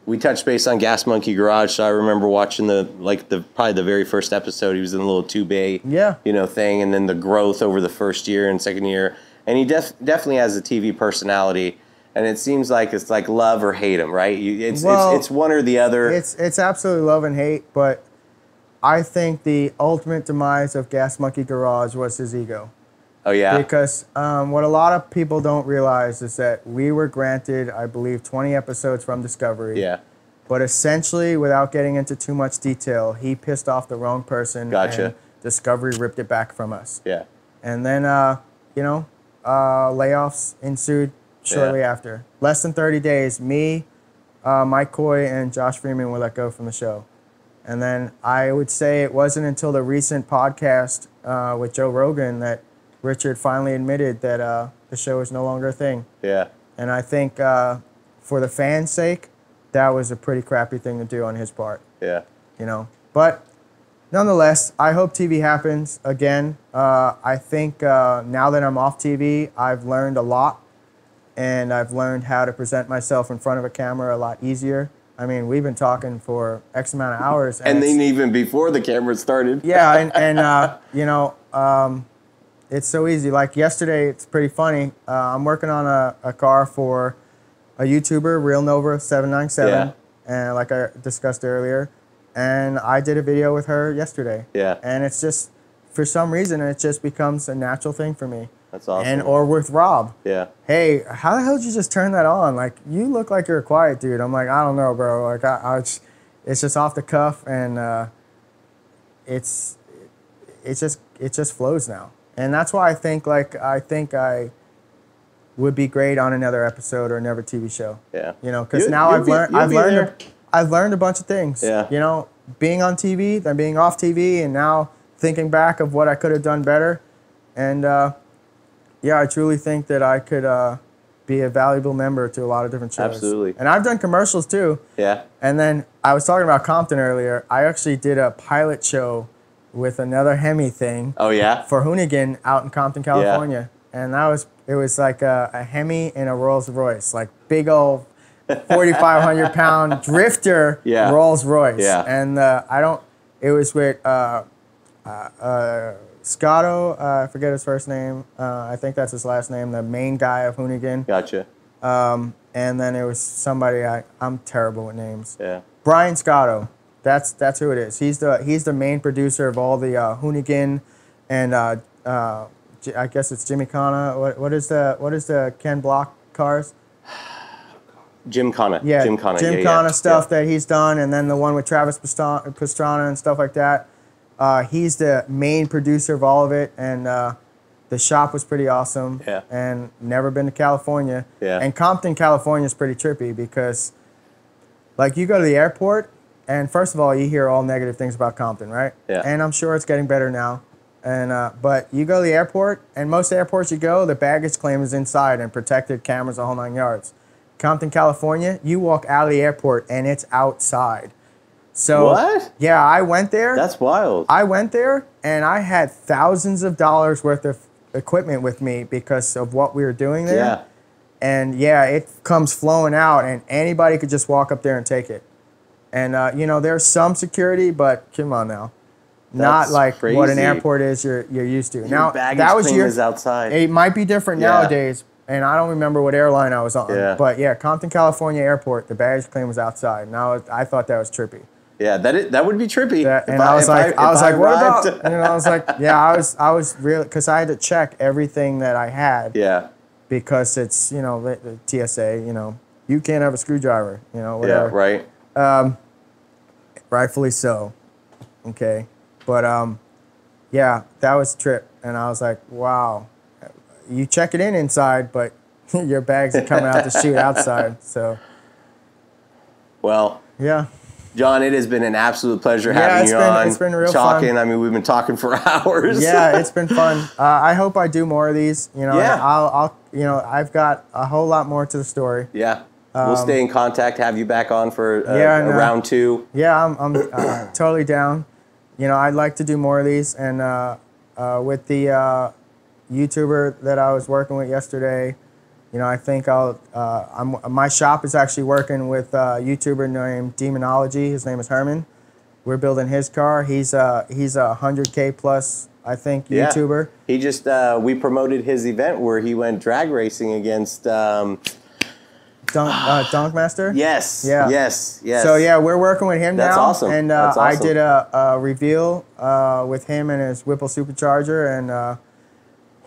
we touched base on Gas Monkey Garage, so I remember watching the like the probably the very first episode. He was in the little two bay, Yeah. you know, thing, and then the growth over the first year and second year. And he def- definitely has a TV personality, and it seems like it's like love or hate him, right? You, it's, Well, it's it's one or the other. It's it's absolutely love and hate, but I think the ultimate demise of Gas Monkey Garage was his ego. Oh yeah, Because um, what a lot of people don't realize is that we were granted, I believe, 20 episodes from Discovery. yeah, But essentially, without getting into too much detail, he pissed off the wrong person. Gotcha. And Discovery ripped it back from us. yeah, And then, uh, you know, uh, layoffs ensued shortly Yeah. after. Less than 30 days, me, uh, Mike Coy, and Josh Freeman were let go from the show. And then I would say it wasn't until the recent podcast uh, with Joe Rogan that Richard finally admitted that uh, the show is no longer a thing. yeah, And I think uh, for the fans' sake, that was a pretty crappy thing to do on his part yeah, you know. But nonetheless, I hope TV happens again. Uh, I think uh, now that I'm off TV, I've learned a lot, and I've learned how to present myself in front of a camera a lot easier. I mean, we've been talking for X amount of hours, and it's- then even before the camera started. yeah, and, and uh, you know, um, it's so easy. Like yesterday, it's pretty funny. Uh, I'm working on a, a car for a YouTuber, Real Nova Seven Nine Seven, and like I discussed earlier, and I did a video with her yesterday. Yeah. and it's just for some reason it just becomes a natural thing for me. That's awesome. And or with Rob, yeah, hey, how the hell did you just turn that on? Like, you look like you're a quiet dude. I'm like, I don't know, bro. Like, I, I it's, it's just off the cuff, and uh, it's it just it just flows now, and that's why I think like I think I would be great on another episode or another TV show. Yeah. You know, because now I've be- learned you'll I've learned there. a, I've learned a bunch of things. Yeah. You know, being on TV, then being off TV, and now thinking back of what I could have done better, and uh, yeah, I truly think that I could uh, be a valuable member to a lot of different shows. Absolutely. And I've done commercials too. Yeah. And then I was talking about Compton earlier. I actually did a pilot show with another Hemi thing Oh yeah. for Hoonigan out in Compton, California. And that was it was like a, a Hemi and a Rolls Royce, like big old 4,500 pound drifter Yeah. Rolls Royce. Yeah. And uh, I don't. It was with uh, uh, uh, Scotto. Uh, I forget his first name. Uh, I think that's his last name. The main guy of Hoonigan. Gotcha. Um, and then it was somebody I I'm terrible with names. Yeah. Brian Scotto. That's that's who it is. He's the he's the main producer of all the uh, Hoonigan and uh, uh, I guess it's Gymkhana. What what is the what is the Ken Block cars? Gymkhana. Yeah, Gymkhana. Jim yeah, Kana yeah. stuff Yeah. that he's done, and then the one with Travis Pastra- Pastrana and stuff like that. Uh, he's the main producer of all of it, and uh, the shop was pretty awesome. Yeah. And never been to California. Yeah. And Compton, California is pretty trippy because, like, you go to the airport, and first of all, you hear all negative things about Compton, right? Yeah. And I'm sure it's getting better now. And uh, but you go to the airport, and most airports you go, the baggage claim is inside and protected cameras, the whole nine yards. Compton, California, you walk out of the airport and it's outside. So What? Yeah, I went there. That's wild. I went there and I had thousands of dollars worth of equipment with me because of what we were doing there. yeah. And yeah, it comes flowing out, and anybody could just walk up there and take it. And uh, you know, there's some security, but come on now, not That's like what an airport is you're you're used to. now baggage that was your, is outside. It might be different Yeah. nowadays, and I don't remember what airline I was on. Yeah. But yeah, Compton, California airport, the baggage claim was outside. Now I thought that was trippy. Yeah, that is, that would be trippy. That, and I, was like, I, if was like, what about? You know, I was like, yeah, I was, I was really, because I had to check everything that I had Yeah, because it's, you know, the, the TSA. You know, you can't have a screwdriver. You know, whatever. yeah, right. Rightfully so. Okay, but um, yeah, that was a trip, and I was like, wow, you check it in inside, but your bags are coming out the chute outside. So Well, yeah. John, it has been an absolute pleasure Yeah, having you been- on. it's been real talking. fun. I mean, we've been talking for hours. yeah, it's been fun. Uh, I hope I do more of these. You know, Yeah. I'll, I'll, you know, I've got a whole lot more to the story. yeah. We'll stay in contact. Have you back on for uh, Um, Yeah, a no. round two. Yeah, I'm, I'm uh, totally down. You know, I'd like to do more of these, and uh, uh, with the uh, YouTuber that I was working with yesterday, you know, I think I'll. Uh, I'm, my shop is actually working with a YouTuber named Demonology. His name is Herman. We're building his car. He's uh, he's a hundred k plus, I think, Yeah. YouTuber. He just uh, we promoted his event where he went drag racing against. Um, Dunk, uh, Dunkmaster. yes. Yeah. Yes. Yes. So yeah, we're working with him That's now. awesome. And uh, That's I did a, a reveal uh, with him and his Whipple supercharger, and uh,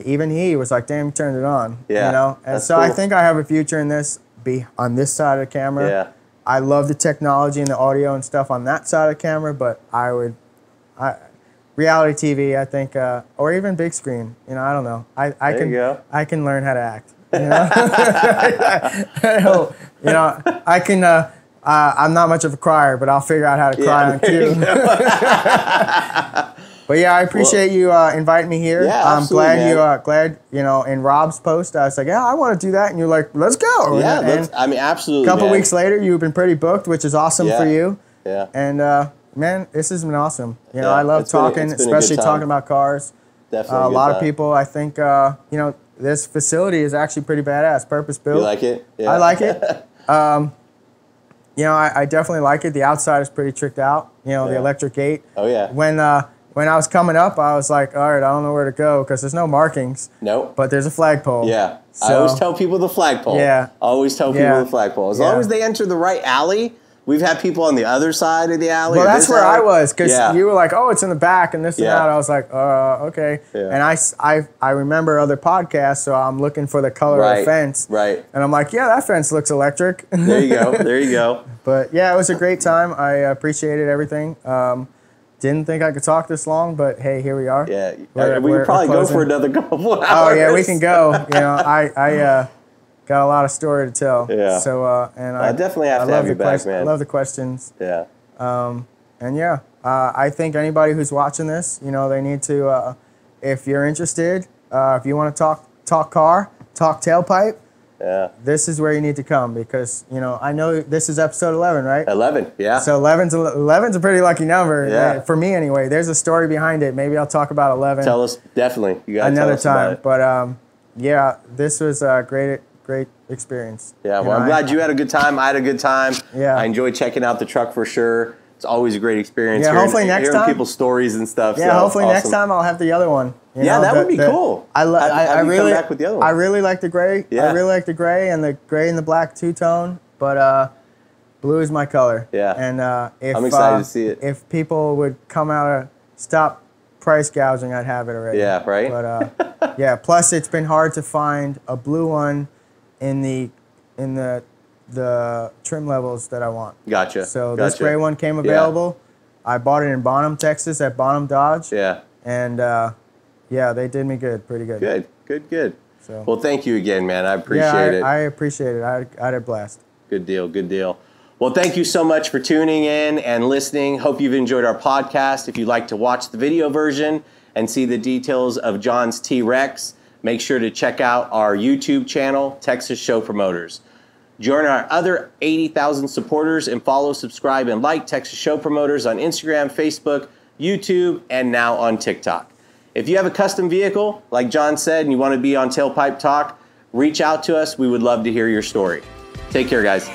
even he was like, "Damn, you turned it on." Yeah, You know. And that's so I think I have a future in this. Be on this side of the camera. Yeah. I love the technology and the audio and stuff on that side of the camera, but I would, I, reality TV, I think, uh, or even big screen. You know, I don't know. I, I There can you go. I can learn how to act. You know, you know I can. Uh, uh, I'm not much of a crier, but I'll figure out how to cry Yeah, on cue. but yeah, I appreciate you uh, inviting me here. Yeah, I'm glad you man. uh, glad you know. In Rob's post, I was like, yeah, I want to do that, and you're like, let's go. Yeah. And I mean, absolutely. a couple weeks later, you've been pretty booked, which is awesome Yeah. for you. Yeah. And uh, man, this has been awesome. You know, Yeah, I love been talking, been a especially talking about cars. Definitely. Uh, a good lot of people, I think, uh, you know, this facility is actually pretty badass, purpose built. You like it? Yeah. I like it. um, you know, I, I definitely like it. The outside is pretty tricked out. You know, the electric gate. Oh yeah. When uh, when I was coming up, I was like, all right, I don't know where to go because there's no markings, Nope. but there's a flagpole. Yeah. I always tell people the flagpole. Yeah. Always tell people Yeah. the flagpole. As Yeah. long as they enter the right alley, we've had people on the other side of the alley. Well, that's where I was because Yeah. you were like, "Oh, it's in the back," and this Yeah. and that. I was like, "Uh, okay." Yeah. And I, I, I remember other podcasts, so I'm looking for the color of the fence, Right. and I'm like, "Yeah, that fence looks electric." There you go. There you go. but yeah, it was a great time. I appreciated everything. Um, didn't think I could talk this long, but hey, here we are. Yeah, We're- we we're probably go for another couple hours. Oh yeah, we can go. You know, I I uh, got a lot of story to tell. Yeah. So uh, and I I definitely have I to love have you the back, man. I love the questions. Yeah, Um, And yeah, uh, I think anybody who's watching this, you know, they need to, uh, if you're interested, uh, if you want to talk talk car, talk tailpipe, yeah. this is where you need to come because you know I know this is episode 11, right? Eleven. Yeah. So 11's a, 11's a pretty lucky number Yeah. uh, for me anyway. There's a story behind it. Maybe I'll talk about 11 tell us definitely. You tell another time. it. But um, yeah, this was a great great experience. Yeah, well, I'm glad you had a good time. I had a good time. Yeah. I enjoyed checking out the truck for sure. It's always a great experience. Yeah, hearing- hopefully next hearing time- people's stories and stuff. Yeah, so, hopefully next time I'll have the other one. you Yeah, know, that the- would be the- cool. I, lo- Have- I, have I really, back with the other one. I really like the gray. Yeah. I really like the gray and the gray and the black two tone, but uh, blue is my color. Yeah. And uh, if I'm excited uh, to see it. If people would come out of stop price gouging, I'd have it already. Yeah, right? But uh, yeah, plus it's been hard to find a blue one in the in the the trim levels that I want. Gotcha. So this gray one came available. Yeah. I bought it in Bonham, Texas, at Bonham Dodge, Yeah. and uh, yeah, they did me good, pretty good. Good. Good. Good. So Well, thank you again, man. I appreciate yeah, I, it. I appreciate it. I, I had a blast. Good deal. Good deal. Well, thank you so much for tuning in and listening. Hope you've enjoyed our podcast. If you'd like to watch the video version and see the details of John's T Rex, make sure to check out our YouTube channel, Texas Show Promoters. Join our other 80,000 supporters and follow, subscribe, and like Texas Show Promoters on Instagram, Facebook, YouTube, and now on TikTok. If you have a custom vehicle, like John said, and you want to be on Tailpipe Talk, reach out to us. We would love to hear your story. Take care, guys.